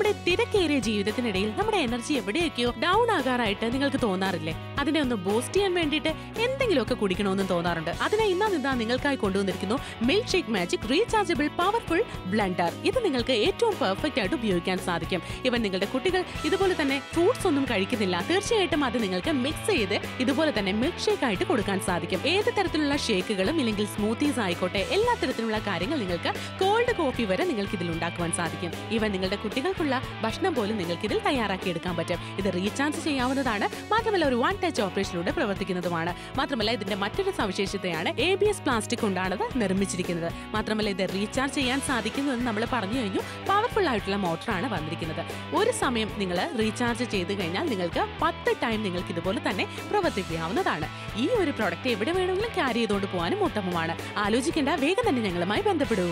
നമ്മുടെ തിരക്കേറിയ ജീവിതത്തിനിടയിൽ നമ്മുടെ എനർജി എവിടെയൊക്കെയോ ഡൗൺ ആകാറായിട്ട് നിങ്ങൾക്ക് തോന്നാറില്ലേ? അതിനെ ഒന്ന് ബൂസ്റ്റ് ചെയ്യാൻ വേണ്ടിയിട്ട് എന്തെങ്കിലുമൊക്കെ കുടിക്കണമെന്ന് തോന്നാറുണ്ട്. അതിനെ ഇന്നാ നിന്നാ നിങ്ങൾക്കായി കൊണ്ടുവന്നിരിക്കുന്നു milk shake magic rechargeable powerful blender ഇത് നിങ്ങൾക്ക് ഏറ്റവും പെർഫെക്റ്റ് ആയിട്ട് ഉപയോഗിക്കാൻ സാധിക്കും. ഇവൻ നിങ്ങളുടെ കുട്ടികൾ ഇതുപോലെ തന്നെ ഫ്രൂട്ട്സ് ഒന്നും കഴിക്കുന്നില്ല. തീർച്ചയായിട്ടും അത് നിങ്ങൾക്ക് മിക്സ് ചെയ്ത് ഇതുപോലെ തന്നെ മിൽക്ക് ഷേക്ക് ആയിട്ട് കൊടുക്കാൻ സാധിക്കും. ഏത് തരത്തിലുള്ള ഷേക്കുകളും ഇല്ലെങ്കിൽ സ്മൂത്തീസ് ആയിക്കോട്ടെ എല്ലാ തരത്തിലുള്ള കാര്യങ്ങൾ നിങ്ങൾക്ക് കോൾഡ് കോഫി വരെ നിങ്ങൾക്ക് ഇതിൽ ഉണ്ടാക്കുവാൻ സാധിക്കും. ഇവ നിങ്ങളുടെ കുട്ടികൾക്കുള്ള ഭക്ഷണം പോലും നിങ്ങൾക്ക് ഇതിൽ തയ്യാറാക്കി എടുക്കാൻ പറ്റും. ഇത് റീചാർജ് ചെയ്യാവുന്നതാണ് മാത്രമല്ല ഒരു വൺ ടച്ച് ഓപ്പറേഷനിലൂടെ പ്രവർത്തിക്കുന്നതുമാണ്. മാത്രമല്ല ഇതിന്റെ മറ്റൊരു സവിശേഷതയാണ് എ ബി എസ് പ്ലാസ്റ്റിക് കൊണ്ടാണ് ഇത് നിർമ്മിച്ചിരിക്കുന്നത്. മാത്രമല്ല ഇത് റീചാർജ് ചെയ്യാൻ സാധിക്കുന്നു എന്ന് നമ്മൾ പറഞ്ഞു കഴിഞ്ഞു. പവർഫുൾ ആയിട്ടുള്ള മോട്ടറാണ് വന്നിരിക്കുന്നത്. ഒരു സമയം നിങ്ങൾ റീചാർജ് ചെയ്ത് കഴിഞ്ഞാൽ നിങ്ങൾക്ക് പത്ത് ടൈം നിങ്ങൾക്ക് ഇതുപോലെ തന്നെ പ്രവർത്തിക്കാവുന്നതാണ് ഈ ഒരു പ്രോഡക്റ്റ് എവിടെ വേണമെങ്കിലും ക്യാരി ചെയ്തുകൊണ്ട് പോകാനും ഉത്തമമാണ്. ആലോചിക്കേണ്ട വേഗം തന്നെ ഞങ്ങളുമായി ബന്ധപ്പെടൂ.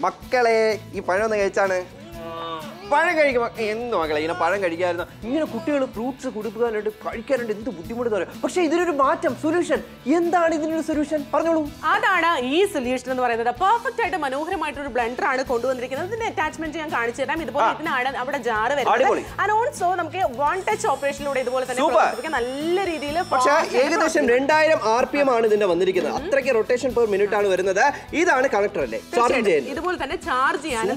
മക്കളെ ഈ പഴം ഒന്ന് കഴിച്ചാണ്. പഴം കഴിക്കുമ്പോ എന്ത് മക്കളെ ഇങ്ങനെ പഴം കഴിക്കാമായിരുന്നു ഇങ്ങനെ കുട്ടികൾ ഫ്രൂട്ട്സ് കൊടുക്കാനുണ്ട് കഴിക്കാനുണ്ട് എന്ത് ബുദ്ധിമുട്ട് പറയാം. പക്ഷെ ഇതിനൊരു മാറ്റം സൊല്യൂഷൻ എന്താണ് ഇതിനൊരു സൊല്യൂഷൻ പറഞ്ഞോളൂ. അതാണ് ഈ സൊല്യൂഷൻ എന്ന് പറയുന്നത്. പെർഫെക്റ്റ് ആയിട്ട് മനോഹരമായിട്ടൊരു ബ്ലെൻഡർ ആണ് കൊണ്ടുവന്നിരിക്കുന്നത്. ഇതിന്റെ അറ്റാച്ച്മെന്റ് ഞാൻ കാണിച്ചു തരാം. ഇതുപോലെ ഇതിനാണ് അവിടെ ജാർ. വരുന്നത്. ആൻഡ് ഓൾസോ നമുക്ക് വൺ ടച്ച് ഓപ്പറേഷനിലൂടെ ഇതുപോലെ തന്നെ. നല്ല രീതിയിൽ പക്ഷെ ഏകദേശം രണ്ടായിരം ആർ പി എം ആണ് ഇതിന്റെ വന്നിരിക്കുന്നത്. അത്രയ്ക്ക് റൊട്ടേഷൻ പെർ മിനിറ്റ് ആണ് വരുന്നത്. ഇതാണ് കണക്ടർ അല്ലേ? ഇതുപോലെ തന്നെ ചാർജ് ചെയ്യാനും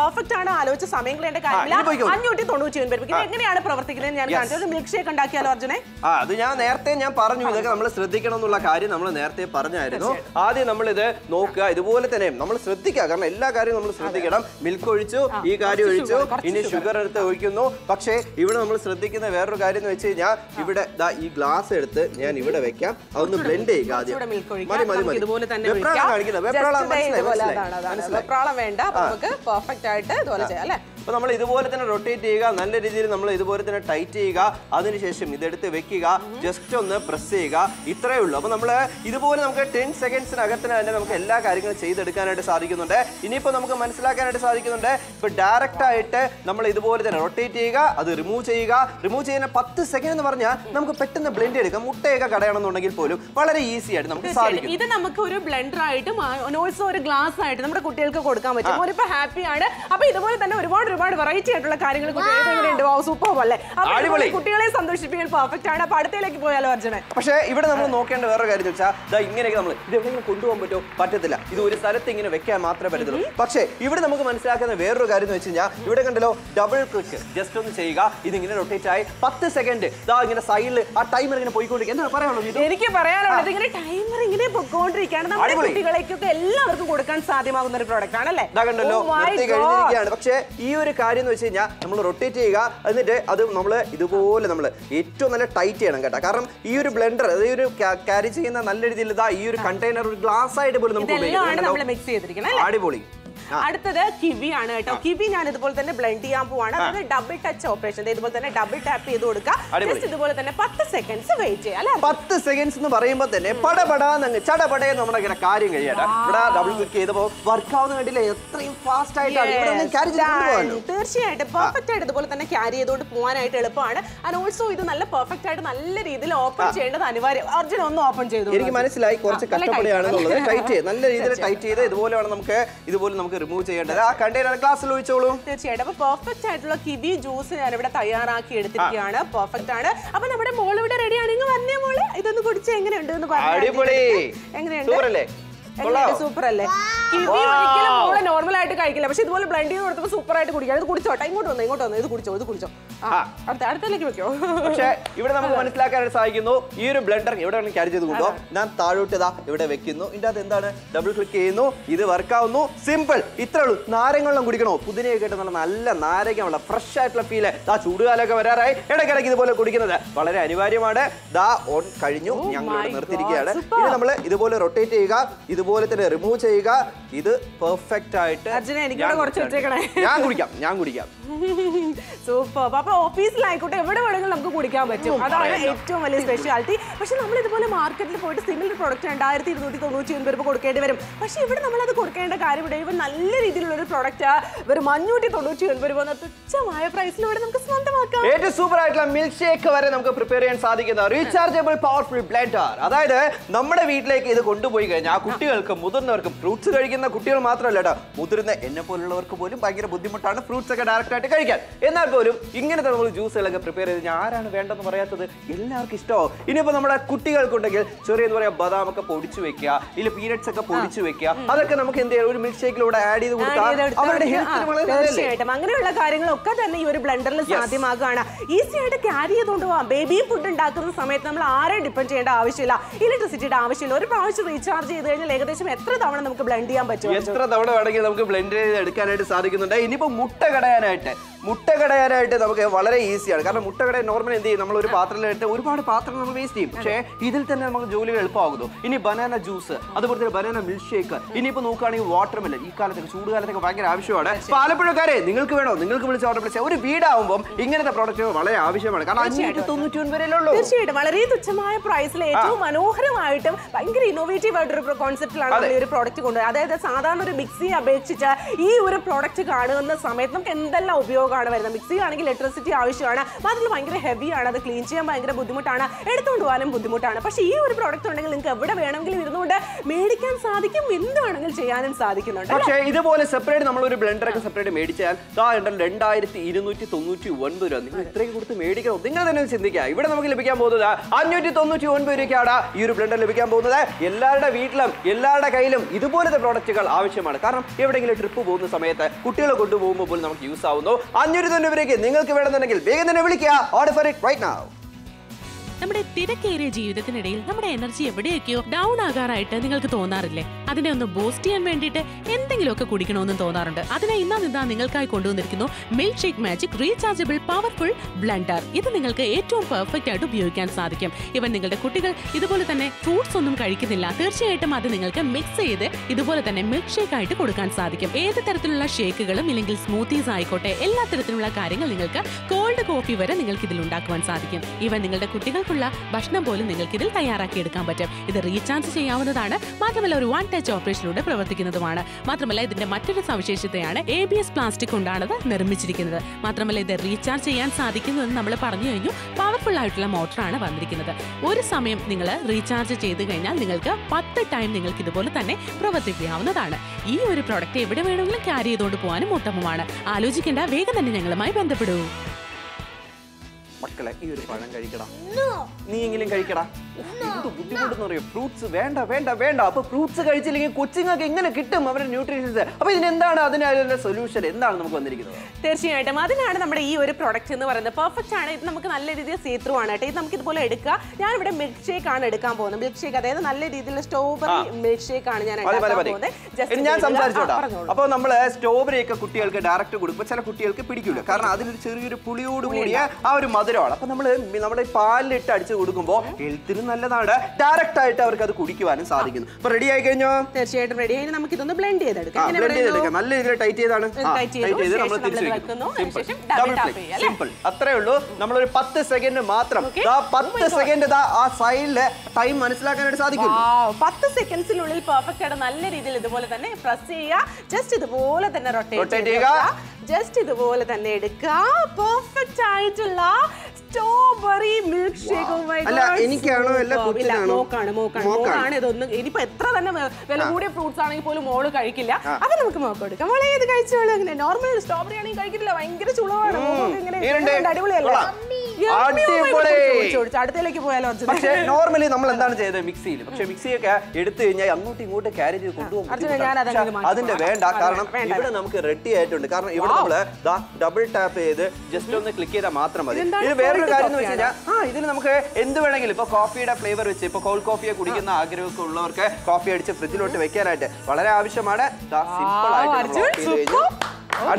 പെർഫെക്റ്റ് ആണ്. ആലോചിച്ച സമയം കളയേണ്ട കാര്യമില്ല. അഞ്ഞൂറ്റി തൊണ്ണൂറ്റി ഒൻപത് എങ്ങനെയാണ് പ്രവർത്തിക്കുന്നത് ഞാൻ. കാണിച്ചത്? മിൽക്ക് ഷേക്ക് ഉണ്ടാക്കിയാലോ അർജുനെ? ആ അത് ഞാൻ നേരത്തെ ഞാൻ പറഞ്ഞു. ഇതൊക്കെ നമ്മൾ ശ്രദ്ധിക്കണം എന്നുള്ള കാര്യം നമ്മൾ നേരത്തെ പറഞ്ഞായിരുന്നു. ആദ്യം നമ്മൾ ഇത് നോക്കുക. ഇതുപോലെ തന്നെ നമ്മൾ ശ്രദ്ധിക്കുക. കാരണം എല്ലാ കാര്യവും നമ്മൾ ശ്രദ്ധിക്കണം. മിൽക്ക് ഒഴിച്ചു ഈ കാര്യം ഒഴിച്ചു ഇനി ഷുഗർ എടുത്ത് ഒഴിക്കുന്നു. പക്ഷേ ഇവിടെ നമ്മൾ ശ്രദ്ധിക്കുന്ന വേറൊരു കാര്യം എന്ന് വെച്ച് കഴിഞ്ഞാൽ ഇവിടെ ഈ ഗ്ലാസ് എടുത്ത് ഞാൻ ഇവിടെ വെക്കാം. അതൊന്ന് ബ്ലെൻഡ് ചെയ്യുക ആദ്യം. മതി മതി മതി. വെപ്രാളം. കാണിക്കുന്നത് വെപ്രാളം മനസ്സിലായി മനസ്സിലായി. വേണ്ട. നമുക്ക് പെർഫെക്റ്റ് ആയിട്ട് ഇതുപോലെ ചെയ്യാം അല്ലേ? അപ്പൊ നമ്മൾ ഇതുപോലെ തന്നെ റൊട്ടേറ്റ് ചെയ്യുക. നല്ല രീതിയിൽ നമ്മൾ ഇതുപോലെ തന്നെ ടൈറ്റ് ചെയ്യുക. അതിനുശേഷം ഇതെടുത്ത് വെക്കുക. ജസ്റ്റ് ഒന്ന് പ്രസ് ചെയ്യുക. ഇത്രയേ ഉള്ളൂ. അപ്പോൾ നമ്മൾ ഇതുപോലെ നമുക്ക് ടെൻ സെക്കൻഡ്സിനകത്തിന് തന്നെ നമുക്ക് എല്ലാ കാര്യങ്ങളും ചെയ്തെടുക്കാനായിട്ട് സാധിക്കുന്നുണ്ട്. ഇനിയിപ്പോൾ നമുക്ക് മനസ്സിലാക്കാനായിട്ട് സാധിക്കുന്നുണ്ട്. ഇപ്പോൾ ഡയറക്റ്റ് ആയിട്ട് നമ്മൾ ഇതുപോലെ തന്നെ റൊട്ടേറ്റ് ചെയ്യുക. അത് റിമൂവ് ചെയ്യുക. റിമൂവ് ചെയ്യുന്ന പത്ത് സെക്കൻഡ് എന്ന് പറഞ്ഞാൽ നമുക്ക് പെട്ടെന്ന് ബ്ലെൻഡ് എടുക്കാം. മുട്ടയൊക്കെ കടയണമെന്നുണ്ടെങ്കിൽ പോലും വളരെ ഈസി ആയിട്ട് നമുക്ക് സാധിക്കും. ഇത് നമുക്ക് ഒരു ബ്ലെൻഡർ ആയിട്ടും ഓൾസോ ഒരു ഗ്ലാസ് ആയിട്ട് നമ്മുടെ കുട്ടികൾക്ക് കൊടുക്കാൻ പറ്റും. അവരിപ്പോൾ ഹാപ്പിയാണ് അപ്പോൾ അപ്പൊ ഇതുപോലെ തന്നെ ഒരുപാട് ഒരുപാട് വെറൈറ്റി ആയിട്ടുള്ള കാര്യങ്ങൾ സൂപ്പർ അല്ലേ? അടിപൊളി. കുട്ടികളെ സന്തോഷിപ്പിക്കാൻ പെർഫെക്റ്റ് ആണ്. അപ്പൊ അടുത്തേക്ക് പോയാലോ അർജുനെ പക്ഷേ ഇവിടെ നമ്മൾ നോക്കേണ്ട വേറെ കാര്യം ചോദിച്ചാൽ വെച്ചാൽ ദാ ഇങ്ങനെയൊക്കെ നമ്മൾ ഇത് എവിടെയെങ്കിലും കൊണ്ടുപോകാൻ പറ്റുമോ പറ്റത്തില്ല. ഇത് ഒരു സ്ഥലത്ത് ഇങ്ങനെ വെക്കാൻ മാത്രമേ പറ്റത്തുള്ളൂ. പക്ഷേ ഇവിടെ നമുക്ക് മനസ്സിലാക്കുന്ന വേറൊരു കാര്യം എന്ന് വെച്ച് കഴിഞ്ഞാൽ ഇവിടെ കണ്ടല്ലോ ഡബിൾ ക്ലിക്ക് ജസ്റ്റ് ഒന്ന് ചെയ്യുക. ഇതിങ്ങനെ റൊട്ടേറ്റ് ആയി. പത്ത് സെക്കൻഡ് ഇതാ ഇങ്ങനെ സൈഡിൽ ആ ടൈമർ ഇങ്ങനെ പോയിക്കൊണ്ടിരിക്കുക. എന്താണ് പറയാനുള്ളത് ഇത്? എനിക്ക് പറയാനുള്ളത് ഇങ്ങനെ ടൈമർ ഇങ്ങനെ പൊക്കോണ്ടിരിക്കുകയാണ് നമ്മുടെ. കുട്ടികളേക്കൊക്കെ എല്ലാവർക്കും കൊടുക്കാൻ സാധ്യമാകുന്ന ഒരു പ്രോഡക്റ്റ് ആണല്ലേ? ഇതാ കണ്ടല്ലോ Oh പക്ഷേ ഈ ഒരു കാര്യം എന്ന് വെച്ച് കഴിഞ്ഞാൽ നമ്മൾ റൊട്ടേറ്റ് ചെയ്യുക. എന്നിട്ട് അത് നമ്മൾ ഇതുപോലെ നമ്മൾ ഏറ്റവും നല്ല ടൈറ്റ് ചെയ്യണം കേട്ടോ. കാരണം ഈ ഒരു ബ്ലെൻഡർ അതായത് ഒരു ക്യാരി ചെയ്യുന്ന നല്ല രീതിയിൽ ഇതാ ഈ ഒരു കണ്ടെയ്നർ ഒരു ഗ്ലാസ് ആയിട്ട് പോലും നമുക്ക് അടിപൊളി. അടുത്തത് കിവി ആണ് കേട്ടോ. കിവി ഞാൻ ഇതുപോലെ തന്നെ ബ്ലെൻഡ് ചെയ്യാൻ പോവാണ്. അതായത് ഡബിൾ ടച്ച് ഓപ്പറേഷൻ ഇതുപോലെ തന്നെ ഡബിൾ ടാപ്പ് ചെയ്ത് കൊടുക്കുക. ജസ്റ്റ് ഇതുപോലെ തന്നെ പത്ത് സെക്കൻഡ്സ് വെയിറ്റ് ചെയ്യാം അല്ലെ? പത്ത് സെക്കൻഡ്സ് എന്ന് പറയുമ്പോൾ തന്നെ പടപടാന്ന് ചടപടേ നമ്മുടെ ഇങ്ങനെ കാര്യം കഴിയട്ടെ ഇവിടെ ഡബിൾ ക്ലിക്ക് ചെയ്തപ്പോൾ വർക്ക് ആവുന്ന കണ്ടില്ലേ? എത്രയും ഫാസ്റ്റ് ആയിട്ടാണ് തീർച്ചയായിട്ടും പെർഫെക്റ്റ് ആയിട്ട് ഇതുപോലെ തന്നെ ക്യാരി ചെയ്തുകൊണ്ട് പോകാനായിട്ട് എളുപ്പമാണ്. ആൻഡ് ഓൾസോ ഇത് നല്ല പെർഫെക്റ്റ് ആയിട്ട് നല്ല രീതിയിൽ ഓപ്പൺ ചെയ്യേണ്ടത് അനിവാര്യം. അർജുൻ ഒന്ന് ഓപ്പൺ ചെയ്തു എനിക്ക് മനസ്സിലായി കുറച്ച് കഷ്ടപ്പെടുകയാണെന്നുള്ളത് ടൈറ്റ് ചെയ്ത് നല്ല രീതിയിൽ ടൈറ്റ് ചെയ്ത് ഇതുപോലെയാണ് നമുക്ക് ഇതുപോലെ നമുക്ക് റിമൂവ് ചെയ്യേണ്ടത്. ആ കണ്ടെയ്നർ ഗ്ലാസ്സിൽ ഒഴിച്ചോളൂ. തീർച്ചയായിട്ടും. അപ്പൊ പെർഫെക്റ്റ് ആയിട്ടുള്ള കിവി ജ്യൂസ് ഞാൻ ഇവിടെ തയ്യാറാക്കി എടുത്തിരിക്കുകയാണ്. പെർഫെക്റ്റ് ആണ്. അപ്പൊ നമ്മുടെ മോൾ ഇവിടെ റെഡിയാണ് ഇങ്ങ് വന്നേ മോൾ. ഇതൊന്ന് കുടിച്ച്. എങ്ങനെയുണ്ട് എന്ന് പറഞ്ഞു അടിപൊളി. എങ്ങനെയുണ്ട്? സൂപ്പർ അല്ലേ സൂപ്പർ അല്ലേ കിവി ഒരിക്കലും മോൾ നോർമൽ ആയിട്ട് കഴിക്കില്ല. പക്ഷെ ഇതുപോലെ ബ്ലെൻഡ് ചെയ്ത് കൊടുത്തപ്പോൾ സൂപ്പർ ആയിട്ട് കുടിക്കാം. ഇത് കുടിച്ചോട്ടെ ഇങ്ങോട്ട് വന്നു ഇങ്ങോട്ട് വന്നു. ഇത് കുടിച്ചോ ഇത് കുടിച്ചോ. അടുത്ത അടുത്തേക്ക് വെക്കോ. പക്ഷേ ഇവിടെ നമുക്ക് മനസ്സിലാക്കാനായിട്ട് സാധിക്കുന്നു. ഈ ഒരു ബ്ലെൻഡർ എവിടെ വേണമെങ്കിൽ ക്യാരി ചെയ്ത് കൊണ്ടോ ഞാൻ താഴോട്ട് ഇതാ ഇവിടെ വെക്കുന്നു. ഇതിന്റെ അത് എന്താണ്? ഡബിൾ ക്ലിക്ക് ചെയ്യുന്നു. ഇത് വർക്ക് ആവുന്നു. സിമ്പിൾ ഇത്രേ ഉള്ളൂ. നാരങ്ങ കുടിക്കണോ? പുതിനയൊക്കെ ഇട്ട് നല്ല നല്ല നാരങ്ങ ഫ്രഷ് ആയിട്ടുള്ള ഫീൽ ആ ചൂടുകാലമൊക്കെ വരാറായി. ഇടയ്ക്കിടയ്ക്ക് ഇതുപോലെ കുടിക്കുന്നത് വളരെ അനിവാര്യമാണ്. ദാ ഓൺ കഴിഞ്ഞു. ഞങ്ങൾ ഇവിടെ നിർത്തിയിരിക്കുകയാണ്. ഇനി നമ്മൾ ഇതുപോലെ റൊട്ടേറ്റ് ചെയ്യുക. ഇതുപോലെ തന്നെ റിമൂവ് ചെയ്യുക. ഇത് പെർഫെക്റ്റ് ആയിട്ട് ഞാൻ കുടിക്കാം. ഞാൻ കുടിക്കാം. സൂപ്പർ അപ്പൊ ഓഫീസിലായിക്കോട്ടെ എവിടെ വേണമെങ്കിലും നമുക്ക് കുടിക്കാൻ പറ്റും. അതാണ് ഏറ്റവും വലിയ സ്പെഷ്യാലിറ്റി പക്ഷെ നമ്മൾ ഇതുപോലെ മാർക്കറ്റിൽ പോയിട്ട് സിമിലർ പ്രോഡക്റ്റ് രണ്ടായിരത്തി ഇരുന്നൂറ്റി തൊണ്ണൂറ്റി ഒൻപത് രൂപ കൊടുക്കേണ്ടി വരും. പക്ഷെ ഇവിടെ നമ്മൾ അത് കൊടുക്കേണ്ട കാര്യം ഇവിടെ ഇവർ നല്ല രീതിയിലുള്ള ഒരു പ്രോഡക്റ്റ് വെറും അഞ്ഞൂറ്റി തൊണ്ണൂറ്റി ഒൻപത് രൂപ തുച്ഛമായ പ്രൈസിൽ ഇവിടെ നമുക്ക് സ്വന്തമാക്കാം. ഏറ്റവും സൂപ്പർ ആയിട്ടുള്ള മിൽക്ക് ഷേക്ക് വരെ നമുക്ക് പ്രിപ്പയർ ചെയ്യാൻ സാധിക്കുന്ന റീചാർജബിൾ പവർഫുൾ ബ്ലെൻഡർ അതായത് നമ്മുടെ വീട്ടിലേക്ക് ഇത് കൊണ്ടുപോയി കഴിഞ്ഞാൽ കുട്ടികൾക്കും മുതിർന്നവർക്കും ഫ്രൂട്ട്സ് കഴിക്കുന്ന കുട്ടികൾ മാത്രമല്ല കേട്ടോ മുതിർന്ന എന്നെ പോലുള്ളവർക്ക് പോലും ഭയങ്കര ബുദ്ധിമുട്ടാണ് ഫ്രൂട്ട്സ് ഒക്കെ ഡയറക്റ്റ് ആയിട്ട് കഴിക്കാൻ. എന്നാൽ പോലും ഇങ്ങനത്തെ നമ്മൾ ജ്യൂസുകളൊക്കെ പ്രിപ്പയർ ചെയ്ത് ഞാൻ ആരാണ് വേണ്ടെന്ന് പറയാത്തത്? എല്ലാവർക്കും ഇഷ്ടമാവും. ഇനിയിപ്പോൾ നമ്മുടെ കുട്ടികൾക്കുണ്ടെങ്കിൽ ചെറിയ എന്ന് പറയാം ബദാം ബദാമൊക്കെ പൊടിച്ചു വെക്കുക ഇല്ല പീനട്സ് ഒക്കെ പൊടിച്ചു വെക്കുക. അതൊക്കെ നമുക്ക് എന്ത് ചെയ്യാം? ഒരു മിൽക്ക് ഷേക്കിലൂടെ ആഡ് ചെയ്ത് കൊടുത്താൽ അവരുടെ ഹെൽത്തിന് തീർച്ചയായിട്ടും. അങ്ങനെയുള്ള കാര്യങ്ങളൊക്കെ തന്നെ ഈ ഒരു ബ്ലെൻഡറിൽ സാധ്യമാകുകയാണ്. ഈസി ആയിട്ട് ക്യാരി ചെയ്തുകൊണ്ട് പോവാം. ബേബി ഫുഡ് ഉണ്ടാക്കുന്ന സമയത്ത് നമ്മൾ ആരെയും ഡിപ്പെൻഡ് ചെയ്യേണ്ട ആവശ്യമില്ല. ഇലക്ട്രിസിറ്റിയുടെ ആവശ്യമില്ല. ഒരു പ്രാവശ്യം റീചാർജ് ചെയ്ത് കഴിഞ്ഞാൽ ഏകദേശം എത്ര തവണ നമുക്ക് ബ്ലെൻഡ് ചെയ്യാൻ പറ്റും എത്ര തവണ വേണമെങ്കിൽ നമുക്ക് ബ്ലെൻഡ് ചെയ്ത് എടുക്കാനായിട്ട് സാധിക്കുന്നുണ്ട്. ഇനിയിപ്പോ മുട്ട കടയാനായിട്ട് മുട്ട കടയാനായിട്ട് നമുക്ക് വളരെ ഈസിയാണ്. കാരണം മുട്ട കടയാൻ നോർമൽ എന്ത് ചെയ്യും? നമ്മൾ ഒരു പാത്രത്തിലിട്ട് ഒരുപാട് പാത്രം നമ്മൾ വേസ്റ്റ് ചെയ്യും. പക്ഷേ ഇതിൽ തന്നെ നമുക്ക് ജോലികൾ എളുപ്പമാകുന്നു. ഇനി ബനാന ജ്യൂസ് അതുപോലെ തന്നെ ബനാന മിൽക്ക് ഷേക്ക് ഇനിയിപ്പോൾ നോക്കുകയാണെങ്കിൽ വാട്ടർ മില്ല ഈ കാലത്തൊക്കെ ചൂടുകാലത്തൊക്കെ ഭയങ്കര ആവശ്യമാണ്. ആലപ്പുഴക്കാരെ നിങ്ങൾക്ക് വേണോ? നിങ്ങൾക്ക് വിളിച്ച് ഓർഡർ വിളിച്ചാൽ ഒരു വീടാവുമ്പോൾ ഇങ്ങനത്തെ പ്രോഡക്റ്റ് വളരെ ആവശ്യമാണ്. കാരണം അഞ്ഞൂറ്റി തൊണ്ണൂറ്റി ഒൻപതിലേ ഉള്ളൂ. തീർച്ചയായിട്ടും. വളരെ തുച്ഛമായ പ്രൈസിൽ ഏറ്റവും മനോഹരമായിട്ടും ഭയങ്കര ഇന്നോവേറ്റീവ് ആയിട്ടൊരു കോൺസെപ്റ്റിലാണ് ഈ ഒരു പ്രോഡക്റ്റ് കൊണ്ടുവരുന്നത്. അതായത് സാധാരണ ഒരു മിക്സിയെ അപേക്ഷിച്ച ഈ ഒരു പ്രോഡക്റ്റ് കാണുന്ന സമയത്ത് നമുക്ക് എന്തെല്ലാം ഉപയോഗമാണ് വരുന്നത്. മിക്സി ആണെങ്കിൽ ഇലക്ട്രിസിറ്റി ആവശ്യമാണ്. മാത്രമല്ല ഭയങ്കര ഹെവിയാണ് അത് ക്ലീൻ ചെയ്യാൻ ഭയങ്കര ബുദ്ധിമുട്ടാണ്. എടുത്തുകൊണ്ട് പോകാനും ബുദ്ധിമുട്ടാണ്. പക്ഷേ ഈ ഒരു പ്രോഡക്റ്റ് ഉണ്ടെങ്കിൽ നിങ്ങൾക്ക് എവിടെ വേണമെങ്കിലും ഇരുന്നുകൊണ്ട് മേടിക്കാൻ സാധിക്കും. എന്ത് വേണമെങ്കിലും ചെയ്യാനും സാധിക്കുന്നുണ്ട്. പക്ഷേ ഇതുപോലെ സെപ്പറേറ്റ് നമ്മൾ ഒരു ബ്ലെൻഡർ ഒക്കെ സെപ്പറേറ്റ് മേടിച്ചാൽ രണ്ടായിരത്തി ഇരുന്നൂറ്റി തൊണ്ണൂറ്റി ഒൻപത് രൂപ. നിങ്ങൾ ഇത്രയും കൊടുത്ത് മേടിക്കണം. നിങ്ങൾ തന്നെ ചിന്തിക്കുക. ഇവിടെ നമുക്ക് ലഭിക്കാൻ പോകുന്നത് അഞ്ഞൂറ്റി തൊണ്ണൂറ്റി ഒൻപത് രൂപയ്ക്കാണ് ഈ ഒരു ബ്ലെൻഡർ ലഭിക്കാൻ പോകുന്നത്. എല്ലാവരുടെ വീട്ടിലും എല്ലാവരുടെ കയ്യിലും ഇതുപോലത്തെ പ്രോഡക്റ്റുകൾ ആവശ്യമാണ്. കാരണം എവിടെയെങ്കിലും ട്രിപ്പ് പോകുന്ന സമയത്ത് കുട്ടികളെ കൊണ്ടുപോകുമ്പോൾ പോലും നമുക്ക് യൂസ് ആവുന്നു. അഞ്ഞൂറ്റി തൊണ്ണൂറ് രൂപയ്ക്ക് നിങ്ങൾക്ക് വേണമെന്നുണ്ടെങ്കിൽ വേഗം തന്നെ വിളിക്കുക. Order for it right now നമ്മുടെ തിരക്കേറിയ ജീവിതത്തിനിടയിൽ നമ്മുടെ എനർജി എവിടെയൊക്കെയോ ഡൗൺ ആകാറായിട്ട് നിങ്ങൾക്ക് തോന്നാറില്ലേ? അതിനെ ഒന്ന് ബൂസ്റ്റ് ചെയ്യാൻ വേണ്ടിയിട്ട് എന്തെങ്കിലുമൊക്കെ കുടിക്കണമെന്ന് തോന്നാറുണ്ട്. അതിനെ ഇന്നാ നിന്നാ നിങ്ങൾക്കായി കൊണ്ടുവന്നിരിക്കുന്നു milk shake magic rechargeable powerful blender ഇത് നിങ്ങൾക്ക് ഏറ്റവും പെർഫെക്റ്റ് ആയിട്ട് ഉപയോഗിക്കാൻ സാധിക്കും. ഇവൻ നിങ്ങളുടെ കുട്ടികൾ ഇതുപോലെ തന്നെ ഫ്രൂട്ട്സ് ഒന്നും കഴിക്കുന്നില്ല. തീർച്ചയായിട്ടും അത് നിങ്ങൾക്ക് മിക്സ് ചെയ്ത് ഇതുപോലെ തന്നെ മിൽക്ക് ഷേക്ക് ആയിട്ട് കൊടുക്കാൻ സാധിക്കും. ഏത് തരത്തിലുള്ള ഷേക്കുകളും ഇല്ലെങ്കിൽ സ്മൂത്തീസ് ആയിക്കോട്ടെ എല്ലാ തരത്തിലുള്ള കാര്യങ്ങൾ നിങ്ങൾക്ക് കോൾഡ് കോഫി വരെ നിങ്ങൾക്ക് ഇതിൽ ഉണ്ടാക്കുവാൻ സാധിക്കും. ഇവൻ നിങ്ങളുടെ കുട്ടികൾക്കുള്ള ഭക്ഷണം പോലും നിങ്ങൾക്ക് ഇതിൽ തയ്യാറാക്കി എടുക്കാൻ പറ്റും. ഇത് റീചാർജ് ചെയ്യാവുന്നതാണ് മാത്രമല്ല ഒരു വൺ ടച്ച് ഓപ്പറേഷനിലൂടെ പ്രവർത്തിക്കുന്നതുമാണ്. മാത്രമല്ല ഇതിന്റെ മറ്റൊരു സവിശേഷതയാണ് എ ബി എസ് പ്ലാസ്റ്റിക് കൊണ്ടാണ് ഇത് നിർമ്മിച്ചിരിക്കുന്നത്. മാത്രമല്ല ഇത് റീചാർജ് ചെയ്യാൻ സാധിക്കുന്നു എന്ന് നമ്മൾ പറഞ്ഞു കഴിഞ്ഞു. പവർഫുൾ ആയിട്ടുള്ള മോട്ടറാണ് വന്നിരിക്കുന്നത്. ഒരു സമയം നിങ്ങൾ റീചാർജ് ചെയ്ത് കഴിഞ്ഞാൽ നിങ്ങൾക്ക് പത്ത് ടൈം നിങ്ങൾക്ക് ഇതുപോലെ തന്നെ പ്രവർത്തിക്കാവുന്നതാണ് ഈ ഒരു പ്രോഡക്റ്റ് എവിടെ വേണമെങ്കിലും ക്യാരി ചെയ്തുകൊണ്ട് പോകാനും ഉത്തമമാണ്. ആലോചിക്കേണ്ട വേഗം തന്നെ ഞങ്ങളുമായി ബന്ധപ്പെടൂ. മക്കളെ ഈ ഒരു പഴം കഴിക്കടാ. നീ എങ്കിലും കഴിക്കടാ. എന്ത് ബുദ്ധിമുട്ടെന്ന് പറയും ഫ്രൂട്ട്സ് വേണ്ട വേണ്ട വേണ്ട. അപ്പൊ ഫ്രൂട്ട്സ് കഴിച്ചില്ലെങ്കിൽ കൊച്ചുങ്ങൾക്ക് എങ്ങനെ കിട്ടും അവരുടെ ന്യൂട്രീഷൻസ് അപ്പൊ ഇതിനെന്താണ് അതിനുള്ള സൊല്യൂഷൻ എന്താണ് നമുക്ക് വന്നിരിക്കുന്നത്? തീർച്ചയായിട്ടും. അതിനാണ് നമ്മുടെ ഈ ഒരു പ്രൊഡക്റ്റ് എന്ന് പറയുന്നത്. പെർഫെക്റ്റ് ആണ്. ഇത് നമുക്ക് നല്ല രീതിയിൽ സീത്രൂ ആണ് കേട്ടോ. ഇത് നമുക്ക് ഇതുപോലെ എടുക്കുക. ഞാൻ ഇവിടെ മിൽക്ക് ഷേക്ക് ആണ് എടുക്കാൻ പോകുന്നത്. മിൽക്ക് ഷേക്ക് അതായത് നല്ല രീതിയിലുള്ള സ്ട്രോബെറി മിൽക്ക് ഷേക്ക് ആണ് ഞാൻ ഞാൻ. സംസാരിച്ചോട്ടാ. അപ്പൊ നമ്മൾ സ്ട്രോബെറി ഒക്കെ കുട്ടികൾക്ക് ഡയറക്റ്റ് കൊടുക്കുമ്പോൾ ചില കുട്ടികൾക്ക് പിടിക്കില്ല കാരണം അതിലൊരു ചെറിയൊരു പുളിയോട് കൂടിയ ആ ഒരു മധുരമാണ്. അപ്പൊ നമ്മൾ നമ്മുടെ പാലിലിട്ട് അടിച്ചു കൊടുക്കുമ്പോൾ ഹെൽത്തിന് നല്ലതാണ്. ഡയറക്റ്റ് ആയിട്ട് അവർക്ക് അത് കുടിക്കുവാനും സാധിക്കുന്നു. അപ്പൊ റെഡി ആയി കഴിഞ്ഞോ? തീർച്ചയായിട്ടും റെഡി ആയി നമുക്ക് ഇതൊന്ന് ബ്ലെൻഡ് ചെയ്തെടുക്കാം. ബ്ലെൻഡ് ചെയ്തെടുക്കാം. നല്ല രീതിയിൽ ടൈറ്റ് ചെയ്താണ്. ടൈറ്റ് ചെയ്ത്. നമ്മൾ തിരിച്ചു നമ്മൾ. സിമ്പിൾ അത്രേ ഉള്ളൂ. നമ്മളൊരു പത്ത് സെക്കൻഡ് മാത്രം. Oh പത്ത്. സെക്കൻഡ് ആ സൈഡിൽ ടൈം മനസ്സിലാക്കാനായിട്ട് സാധിക്കും പത്ത് സെക്കൻഡ്സിനുള്ളിൽ പെർഫെക്റ്റ് ആയിട്ട് നല്ല രീതിയിൽ ഇതുപോലെ തന്നെ പ്രസ് ചെയ്യുക. ജസ്റ്റ് ഇതുപോലെ തന്നെ റൊട്ടേറ്റ് ചെയ്യുക. ജസ്റ്റ് ഇതുപോലെ തന്നെ എടുക്കുക. പെർഫെക്റ്റ് ആയിട്ടുള്ള സ്ട്രോബെറി മിൽക്ക് ഷേക്ക് എനിക്കാണോ മോക്കാണ് മോക്കാണ്. മോക്കാണ്. ഇതൊന്നും. ഇനിയിപ്പോ എത്ര തന്നെ വില കൂടിയ ഫ്രൂട്ട്സ് ആണെങ്കിൽ പോലും മോൾ കഴിക്കില്ല. അത് നമുക്ക് മോക്ക് എടുക്കാം. മോളെ ഏത് കഴിച്ചോളൂ. അങ്ങനെ നോർമൽ സ്ട്രോബെറി ആണെങ്കിൽ കഴിക്കില്ല ഭയങ്കര ചുളവാണ്. എങ്ങനെയുണ്ട്? ഇങ്ങനെ അടിപൊളിയല്ലേ? Oh. അടുത്തേക്ക് പോയാലോ പക്ഷേ നോർമലി നമ്മൾ എന്താണ് ചെയ്തത് മിക്സിയിൽ പക്ഷെ മിക്സിയൊക്കെ എടുത്തു കഴിഞ്ഞാൽ അങ്ങോട്ടും ഇങ്ങോട്ടും ക്യാരി ചെയ്ത് കൊണ്ടുപോകും. അതിന്റെ വേണ്ട. കാരണം ഇവിടെ നമുക്ക് റെഡി ആയിട്ടുണ്ട്. കാരണം ഇവിടെ നമ്മൾ ഡബിൾ ടാപ്പ് ചെയ്ത് ജസ്റ്റ് ഒന്ന് ക്ലിക്ക് ചെയ്താൽ മാത്രം മതി. ഇത് വേറൊരു കാര്യം എന്ന് വെച്ച് കഴിഞ്ഞാൽ ആ ഇതിന് നമുക്ക് എന്ത് വേണമെങ്കിലും ഇപ്പൊ കോഫിയുടെ ഫ്ലേവർ വെച്ച് ഇപ്പൊ കോൾഡ് കോഫിയെ കുടിക്കുന്ന ആഗ്രഹമൊക്കെ ഉള്ളവർക്ക് കോഫി അടിച്ച് ഫ്രിഡ്ജിലോട്ട് വെക്കാനായിട്ട് വളരെ ആവശ്യമാണ്. സിമ്പിൾ ആയിട്ട് Oh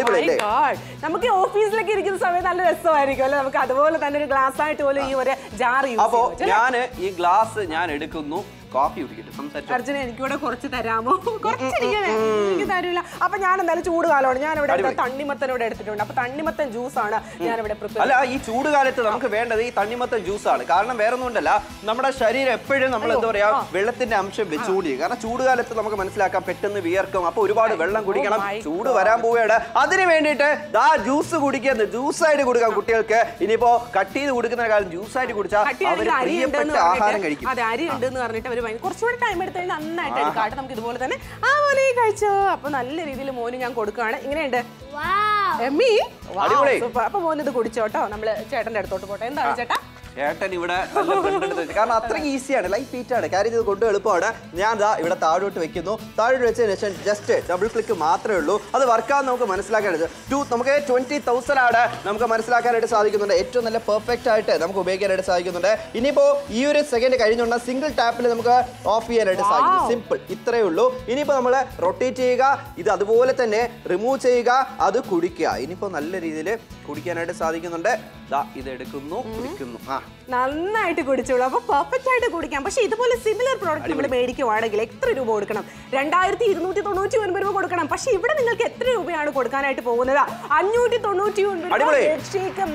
God. നമുക്ക് ഓഫീസിലൊക്കെ ഇരിക്കുന്ന സമയത്ത് നല്ല രസമായിരിക്കും അല്ലെ? നമുക്ക് അതുപോലെ തന്നെ ഒരു ഗ്ലാസ് ആയിട്ട് പോലും ഈ ഒരു ജാർ യൂസ് അപ്പോ ഞാൻ ഈ ഗ്ലാസ് ഞാൻ എടുക്കുന്നു. കോഫി കുടിക്കട്ടെ സംസാരിച്ചു. അർജുന എനിക്കൂടെ കുറച്ച് തരാമോ? കുറച്ച് എനിക്ക് തരൂല. അപ്പൊ ഞാൻ എന്തായാലും ചൂട് കാലമാണ്. ഞാൻ ഇവിടെ തണ്ണിമത്തൻ ഇവിടെ എടുത്തിട്ടുണ്ട്. അപ്പൊ തണ്ണിമത്തൻ ജ്യൂസ് ആണ് ഞാൻ ഇവിടെ അല്ല ഈ ചൂട് കാലത്ത് നമുക്ക് വേണ്ടത് ഈ തണ്ണിമത്തൻ ജ്യൂസ് ആണ്. കാരണം വേറെ ഒന്നുമുണ്ടല്ല നമ്മുടെ ശരീരം എപ്പോഴും നമ്മൾ എന്താ പറയാ വെള്ളത്തിന്റെ അംശം വെച്ചുകൂടി കാരണം ചൂട് കാലത്ത് നമുക്ക് മനസ്സിലാക്കാം പെട്ടെന്ന് വിയർക്കും. അപ്പൊ ഒരുപാട് വെള്ളം കുടിക്കണം. ചൂട് വരാൻ പോവുകയാണ്. അതിന് വേണ്ടിയിട്ട് ആ ജ്യൂസ് കുടിക്കുന്നത് ജ്യൂസ് ആയിട്ട് കൊടുക്കാം കുട്ടികൾക്ക്. ഇനിയിപ്പോ കട്ട് ചെയ്ത് കൊടുക്കുന്ന കാലം ജ്യൂസ് ആയിട്ട് കുടിച്ചാൽ അവർ പ്രിയപ്പെട്ട ആഹാരം കഴിക്കും. അതെ അരി ഉണ്ടെന്ന് പറഞ്ഞിട്ട് അവർ ഒരു ഭയങ്കര കുറച്ചുകൂടി ടൈം എടുത്ത് കഴിഞ്ഞാൽ നന്നായിട്ട് എടുക്കാട്ട് നമുക്ക് ഇതുപോലെ തന്നെ ആ മോനെ കഴിച്ചോ. അപ്പൊ നല്ല രീതിയിൽ മോന് ഞാൻ കൊടുക്കുകയാണ്. ഇങ്ങനെയുണ്ട്. എമ്മി അടിപൊളി. സൂപ്പർ അപ്പൊ മോനിത് ഇത് കുടിച്ചോട്ടോ നമ്മൾ ചേട്ടന്റെ അടുത്തോട്ട് പോട്ടെ. എന്താണ് ചേട്ടാ? ഏട്ടൻ ഇവിടെ നല്ല. കാരണം അത്രയും ഈസിയാണ് ലൈറ്റ് ഫീറ്റ് ആണ്. കാര്യം ഇത് കൊണ്ട് എളുപ്പമാണ്. ഞാൻ ദാ ഇവിടെ താഴോട്ട് വെക്കുന്നു. താഴോട്ട് വെച്ചതിന് ശേഷം ജസ്റ്റ് ഡബിൾ ക്ലിക്ക് മാത്രമേ ഉള്ളൂ. അത് വർക്കാന്ന് നമുക്ക് മനസ്സിലാക്കാനായിട്ട് ടു നമുക്ക് ട്വന്റി തൗസൻഡ് ആണ് നമുക്ക് മനസ്സിലാക്കാനായിട്ട് സാധിക്കുന്നുണ്ട്. ഏറ്റവും നല്ല പെർഫെക്റ്റ് ആയിട്ട് നമുക്ക് ഉപയോഗിക്കാനായിട്ട് സാധിക്കുന്നുണ്ട്. ഇനിയിപ്പോ ഈ ഒരു സെക്കൻഡ് കഴിഞ്ഞുകൊണ്ട് സിംഗിൾ ടാപ്പിൽ നമുക്ക് ഓഫ് ചെയ്യാനായിട്ട് സാധിക്കും. സിമ്പിൾ ഇത്രയേ ഉള്ളൂ. ഇനിയിപ്പോ നമ്മൾ റൊട്ടേറ്റ് ചെയ്യുക. ഇത് അതുപോലെ തന്നെ റിമൂവ് ചെയ്യുക. അത് കുടിക്കുക. ഇനിയിപ്പോ നല്ല രീതിയിൽ കുടിക്കാനായിട്ട് സാധിക്കുന്നുണ്ട്. ദാ ഇത് എടുക്കുന്നു കുടിക്കുന്നു. ആ. നന്നായിട്ട് കുടിച്ചോളൂ. അപ്പൊ പെർഫെക്റ്റ് ആയിട്ട് കുടിക്കാം. പക്ഷെ ഇതുപോലെ സിമിലർ പ്രോഡക്റ്റ് നമ്മൾ മേടിക്കുവാണെങ്കിൽ എത്ര രൂപ കൊടുക്കണം? രണ്ടായിരത്തി ഇരുന്നൂറ്റി തൊണ്ണൂറ്റി ഒൻപത് രൂപ കൊടുക്കണം. പക്ഷെ ഇവിടെ നിങ്ങൾക്ക് എത്ര രൂപയാണ് കൊടുക്കാനായിട്ട് പോകുന്നത്? അഞ്ഞൂറ്റി തൊണ്ണൂറ്റി ഒൻപത്.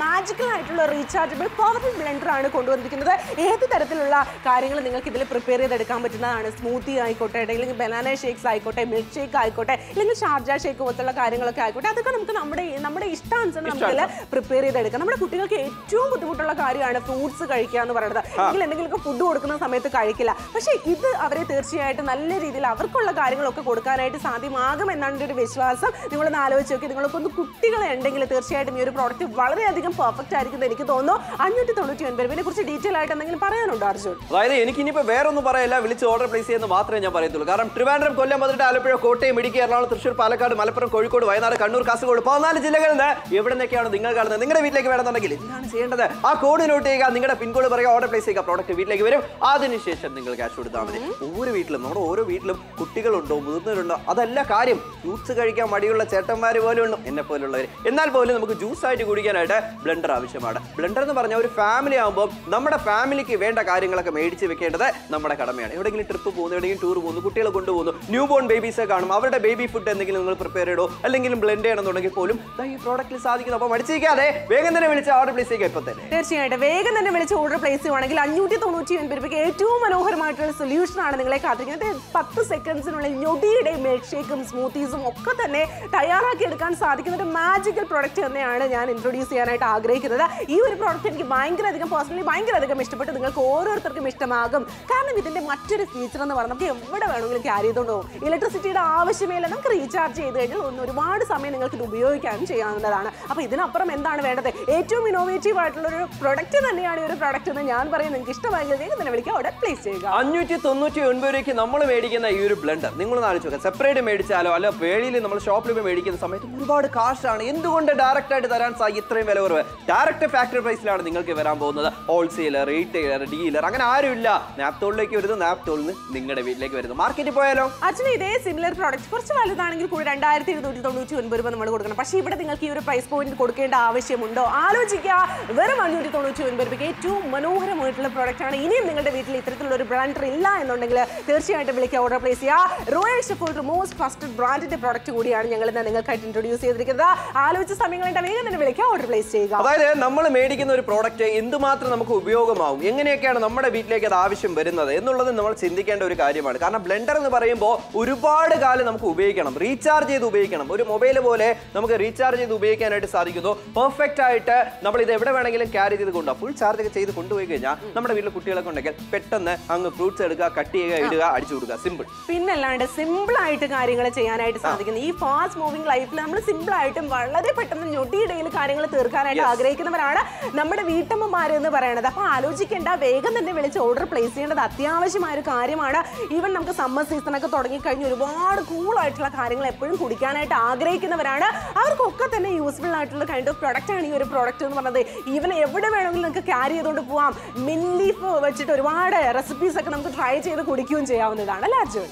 മാജിക്കൽ ആയിട്ടുള്ള റീചാർജബിൾ പവർഫുൾ ബ്ലെൻഡർ ആണ് കൊണ്ടുവന്നിരിക്കുന്നത്. ഏത് തരത്തിലുള്ള കാര്യങ്ങൾ നിങ്ങൾക്ക് ഇതിൽ പ്രിപ്പയർ ചെയ്തെടുക്കാൻ പറ്റുന്നതാണ്? സ്മൂത്തി ആയിക്കോട്ടെ അല്ലെങ്കിൽ ബനാന ഷേക്സ് ആയിക്കോട്ടെ മിൽക്ക് ഷേക്ക് ആയിക്കോട്ടെ അല്ലെങ്കിൽ ഷാർജ ഷേക്ക് പോലത്തുള്ള കാര്യങ്ങളൊക്കെ ആയിക്കോട്ടെ. അതൊക്കെ നമുക്ക് നമ്മുടെ നമ്മുടെ ഇഷ്ടാനുസരണം നമുക്ക് പ്രിപ്പയർ ചെയ്തെടുക്കാം. നമ്മുടെ കുട്ടികൾക്ക് ഏറ്റവും ബുദ്ധിമുട്ടുള്ള കാര്യമാണ് ഫ്രൂട്ട്സ് കഴിക്കുക എന്ന് പറയുന്നത് അല്ലെങ്കിൽ എന്തെങ്കിലുമൊക്കെ ഫുഡ് കൊടുക്കുന്ന സമയത്ത് കഴിക്കില്ല. പക്ഷെ ഇത് അവരെ തീർച്ചയായിട്ടും നല്ല രീതിയിൽ അവർക്കുള്ള കാര്യങ്ങളൊക്കെ കൊടുക്കാനായിട്ട് സാധ്യമാകും എന്നാണ് എന്റെ ഒരു വിശ്വാസം. നിങ്ങളൊന്ന് ആലോചിച്ച് നോക്കി. നിങ്ങൾക്കൊന്ന് കുട്ടികളെ ഉണ്ടെങ്കിൽ തീർച്ചയായിട്ടും ഈ ഒരു പ്രോഡക്റ്റ് വളരെയധികം പെർഫെക്റ്റ് ആയിരിക്കും എന്ന് എനിക്ക് തോന്നുന്നു. അഞ്ഞൂറ്റി തൊണ്ണൂറ്റി ഒൻപത് രൂപയെ കുറിച്ച് ഡീറ്റെയിൽ ആയിട്ട് എന്തെങ്കിലും പറയാനുണ്ടോ അർജുൻ? അതായത് എനിക്ക് ഇനിയിപ്പോൾ വേറെ ഒന്നും പറയില്ല വിളിച്ച് ഓർഡർ പ്ലേസ് ചെയ്യുന്നത് മാത്രമേ ഞാൻ പറയത്തുള്ളൂ. കാരണം ട്രിവാൻഡ്രം കൊല്ലം പതിനെട്ട് ആലപ്പുഴ കോട്ടയം ഇടുക്കി എറണാകുളം തൃശ്ശൂർ പാലക്കാട് മലപ്പുറം കോഴിക്കോട് വയനാട് കണ്ണൂർ കാസർഗോഡ് പതിനാല് ജില്ലകളിൽ നിന്ന് എവിടെ നിന്നൊക്കെയാണ് നിങ്ങൾ കാണുന്നത്? നിങ്ങളുടെ വീട്ടിലേക്ക് വേണമെന്നുണ്ടെങ്കിൽ ഇതാണ് ചെയ്യേണ്ടത്? ആ കോഡ് നോട്ട് ചെയ്യുക. നിങ്ങളുടെ പിൻകോഡ് പറയുക ഓർഡർ പ്ലേസ് ചെയ്യുക പ്രോഡക്റ്റ് വീട്ടിലേക്ക് വരും. അതിനുശേഷം നിങ്ങൾ ക്യാഷ് കൊടുത്താൽ മതി. ഓരോ വീട്ടിലും നമ്മുടെ ഓരോ വീട്ടിലും കുട്ടികളുണ്ടോ മുതിർന്നവരുണ്ടോ അതല്ല കാര്യം. ജ്യൂസ് കഴിക്കാൻ മടിയുള്ള ചേട്ടന്മാർ പോലും ഉണ്ട്. എന്നെ പോലുള്ളവർ എന്നാൽ പോലും നമുക്ക് ജ്യൂസ് ആയിട്ട് കുടിക്കാനായിട്ട് ബ്ലെൻഡർ ആവശ്യമാണ്. ബ്ലെൻഡർ എന്ന് പറഞ്ഞാൽ ഒരു ഫാമിലി ആകുമ്പോൾ നമ്മുടെ ഫാമിലിക്ക് വേണ്ട കാര്യങ്ങളൊക്കെ മേടിച്ച് വെക്കേണ്ടത് നമ്മുടെ കടമയാണ്. എവിടെയെങ്കിലും ട്രിപ്പ് പോകുന്നു എവിടെയെങ്കിലും ടൂർ പോകുന്നു കുട്ടികളെ കൊണ്ടുപോകുന്നു ന്യൂ ബോൺ ബേബീസ് കാണും. അവരുടെ ബേബി ഫുഡ് എന്തെങ്കിലും നിങ്ങൾ പ്രിപ്പയർ ചെയ്തോ അല്ലെങ്കിൽ ബ്ലെൻഡ് ചെയ്യണമെന്നുണ്ടെങ്കിൽ പോലും ഈ പ്രോഡക്റ്റിൽ സാധിക്കുന്നു. അപ്പോൾ മടിച്ചിരിക്കാതെ വേഗം തന്നെ വിളിച്ച് ഓർഡർ പ്ലേസ് ചെയ്യുക ഇപ്പോൾ തന്നെ. തീർച്ചയായിട്ടും. വേഗം തന്നെ വിളിച്ച് ഓർഡർ പ്ലേസ് ചെയ്യുവാണെങ്കിൽ അഞ്ഞൂറ്റി തൊണ്ണൂറ്റി ഒൻപത് രൂപയ്ക്ക് ഏറ്റവും മനോഹരമായിട്ടുള്ള സൊല്യൂഷൻ ആണ് നിങ്ങളെ കാത്തിരിക്കുന്നത്. പത്ത് സെക്കൻഡ്സിനുള്ളിൽ ഞൊടിയുടെ മിൽക്ക് ഷേക്കും സ്മൂത്തീസും ഒക്കെ തന്നെ തയ്യാറാക്കി എടുക്കാൻ സാധിക്കുന്ന ഒരു മാജിക്കൽ പ്രോഡക്റ്റ് തന്നെയാണ് ഞാൻ ഇൻട്രൊഡ്യൂസ് ചെയ്യാനായിട്ട് ആഗ്രഹിക്കുന്നത്. ഈ ഒരു പ്രോഡക്റ്റ് എനിക്ക് ഭയങ്കര അധികം പേഴ്സണലി ഭയങ്കര അധികം ഇഷ്ടപ്പെട്ടു. നിങ്ങൾക്ക് ഓരോരുത്തർക്കും ഇഷ്ടമാകും. കാരണം ഇതിന്റെ മറ്റൊരു ഫീച്ചർ എന്ന് പറഞ്ഞാൽ നമുക്ക് എവിടെ വേണമെങ്കിലും ക്യാരി ചെയ്തുകൊണ്ട് പോകും ഇലക്ട്രിസിറ്റിയുടെ ആവശ്യമില്ല നമുക്ക് റീചാർജ് ചെയ്ത് കഴിഞ്ഞാൽ ഒന്ന് ഒരുപാട് സമയം നിങ്ങൾക്ക് ഇത് ഉപയോഗിക്കാനും ചെയ്യാവുന്നതാണ്. അപ്പോൾ ഇതിനപ്പുറം എന്താണ് വേണ്ടത്? ഏറ്റവും ഇന്നോവേറ്റീവ് ആയിട്ടുള്ള ഒരു പ്രൊഡക്റ്റ് തന്നെയാണ് ഈ ഒരു പ്രൊഡക്റ്റ് എന്ന് ഞാൻ പറയും. നിങ്ങൾക്ക് ഇഷ്ടമായില്ലെങ്കിൽ തന്നെ വിളിക്കുക അവിടെ പ്ലേസ് ചെയ്യുക. അഞ്ഞൂറ്റി തൊണ്ണൂറ്റി ഒൻപത് രൂപയ്ക്ക് നമ്മൾ മേടിക്കുന്ന ഈ ഒരു ബ്ലെൻഡർ നിങ്ങൾ ആലോചിച്ച് നോക്കുക സെപ്പറേറ്റ് മേടിച്ചാലോ? അല്ല വേളിയിൽ നമ്മൾ ഷോപ്പിൽ പോയി മേടിക്കുന്ന സമയത്ത് ഒരുപാട് കാശാണ് എന്തുകൊണ്ട് ഡയറക്റ്റ് ആയിട്ട് തരാൻ സാധിക്കും ഇത്രയും വില കുറവ്? ഡയറക്റ്റ് ഫാക്ടറി പ്രൈസിലാണ് നിങ്ങൾക്ക് വരാൻ പോകുന്നത്. ഹോൾസെയിലർ റീറ്റെയിലർ ഡീലർ അങ്ങനെ ആരുമില്ല. നാപ്തോളിലേക്ക് വരുന്നു. നിന്ന് നിങ്ങളുടെ വീട്ടിലേക്ക് വരുന്നു. മാർക്കറ്റിൽ പോയാലോ? അച്ഛന് ഇതേ സിമിലർ പ്രോഡക്റ്റ് കുറച്ച് വലുതാണെങ്കിൽ കൂടി രണ്ടായിരത്തി ഇരുന്നൂറ്റി തൊണ്ണൂറ്റി ഒൻപത് രൂപ നമ്മൾ കൊടുക്കണം. പക്ഷേ ഇവിടെ നിങ്ങൾക്ക് ഈ ഒരു പ്രൈസ് പോയിന്റ് കൊടുക്കേണ്ട ആവശ്യമുണ്ടോ? ആലോചിക്കുക. വെറും അഞ്ഞൂറ്റി തൊണ്ണൂറ്റി ഒൻപത് രൂപയ്ക്ക് ഏറ്റവും മനോഹരമായിട്ടുള്ള പ്രോഡക്റ്റ് ആണ്. ഇനിയും നിങ്ങളുടെ വീട്ടിൽ ഇത്തരത്തിലുള്ള ഒരു ബ്രാൻഡർ ഇല്ല എന്നുണ്ടെങ്കിൽ തീർച്ചയായിട്ടും വിളിക്കുക ഓർഡർ പ്ലേസ് ചെയ്യുക റോയൽ ഷെഫോൾഡ് മോസ്റ്റ് ഫസ്റ്റ് ബ്രാൻഡിന്റെ പ്രോഡക്റ്റ് കൂടിയാണ് ഞങ്ങൾ ഇന്ന് നിങ്ങൾക്കായിട്ട് ഇൻട്രൊഡ്യൂസ് ചെയ്തിരിക്കുന്നത്. ആലോചിച്ച സമയങ്ങളുടെ വേഗം തന്നെ വിളിക്കുക ഓർഡർ പ്ലേസ് ചെയ്യുക. അതായത് നമ്മൾ മേടിക്കുന്ന ഒരു പ്രോഡക്റ്റ് എന്തുമാത്രം നമുക്ക് ഉപയോഗമാവും? എങ്ങനെയൊക്കെയാണ് നമ്മുടെ വീട്ടിലേക്ക് അത് ആവശ്യം വരുന്നത്? എന്നുള്ളത് നമ്മൾ ചിന്തിക്കേണ്ട ഒരു കാര്യമാണ്. കാരണം ബ്ലെൻഡർ എന്ന് പറയുമ്പോൾ ഒരുപാട് കാലം നമുക്ക് ഉപയോഗിക്കണം. റീചാർജ് ചെയ്ത് ഉപയോഗിക്കണം. ഒരു മൊബൈൽ പോലെ നമുക്ക് റീചാർജ് ചെയ്ത് ഉപയോഗിക്കാനായിട്ട് സാധിക്കുന്നു. പെർഫെക്റ്റ് ആയിട്ട് നമ്മൾ ഇത് എവിടെ വേണമെങ്കിലും ക്യാരി ചെയ്ത് കൊണ്ടുപോകാം. ഫുൾ ചാർജ് ഒക്കെ ചെയ്ത് കൊണ്ടുപോയി കഴിഞ്ഞാൽ നമ്മുടെ വീട്ടിൽ കുട്ടികളൊക്കെ ഉണ്ടെങ്കിൽ പെട്ടെന്ന് അങ്ങ് ഫ്രൂട്ട്സ് എടുക്കുക കട്ട് ചെയ്യുക ഇടുക അടിച്ചു കൊടുക്കുക. സിമ്പിൾ പിന്നല്ലാണ്ട് സിമ്പിൾ ആയിട്ട് കാര്യങ്ങൾ ചെയ്യാനായിട്ട് സാധിക്കുന്നു. ഈ ഫാസ്റ്റ് മൂവിംഗ് ലൈഫിൽ നമ്മൾ സിമ്പിൾ ആയിട്ടും വളരെ പെട്ടെന്ന് ഞൊട്ടിയിടയിൽ കാര്യങ്ങൾ തീർക്കാനായിട്ട് ആഗ്രഹിക്കുന്നവരാണ് നമ്മുടെ വീട്ടമ്മമാർ എന്ന് പറയുന്നത് അപ്പൊ ആലോചിക്കേണ്ട വേഗം തന്നെ വിളിച്ച് ഓർഡർ പ്ലേസ് ചെയ്യേണ്ടത് അത്യാവശ്യമായ ഒരു കാര്യമാണ്. ഈവൻ നമുക്ക് സമ്മർ സീസൺ ഒക്കെ തുടങ്ങി കഴിഞ്ഞ് ഒരുപാട് കൂൾ ആയിട്ടുള്ള കാര്യങ്ങൾ എപ്പോഴും കുടിക്കാനായിട്ട് ആഗ്രഹിക്കുന്നവരാണ്. അവർക്കൊക്കെ തന്നെ യൂസ്ഫുൾ ആയിട്ടുള്ള കൈൻഡ് ഓഫ് പ്രൊഡക്റ്റ് ആണ് ഈ ഒരു പ്രൊഡക്റ്റ് എന്ന് പറയുന്നത് ഈവൻ എവിടെ വേണമെങ്കിലും നിങ്ങൾക്ക് ക്യാരി ചെയ്തുകൊണ്ട് പോവാം. മിൻ ലീഫ് വെച്ചിട്ട് ഒരുപാട് റെസിപ്പീസ് ഒക്കെ നമുക്ക് ട്രൈ ചെയ്ത് കുടിക്കുകയും ചെയ്യാവുന്നതാണ്. അല്ലേ അർജുൻ?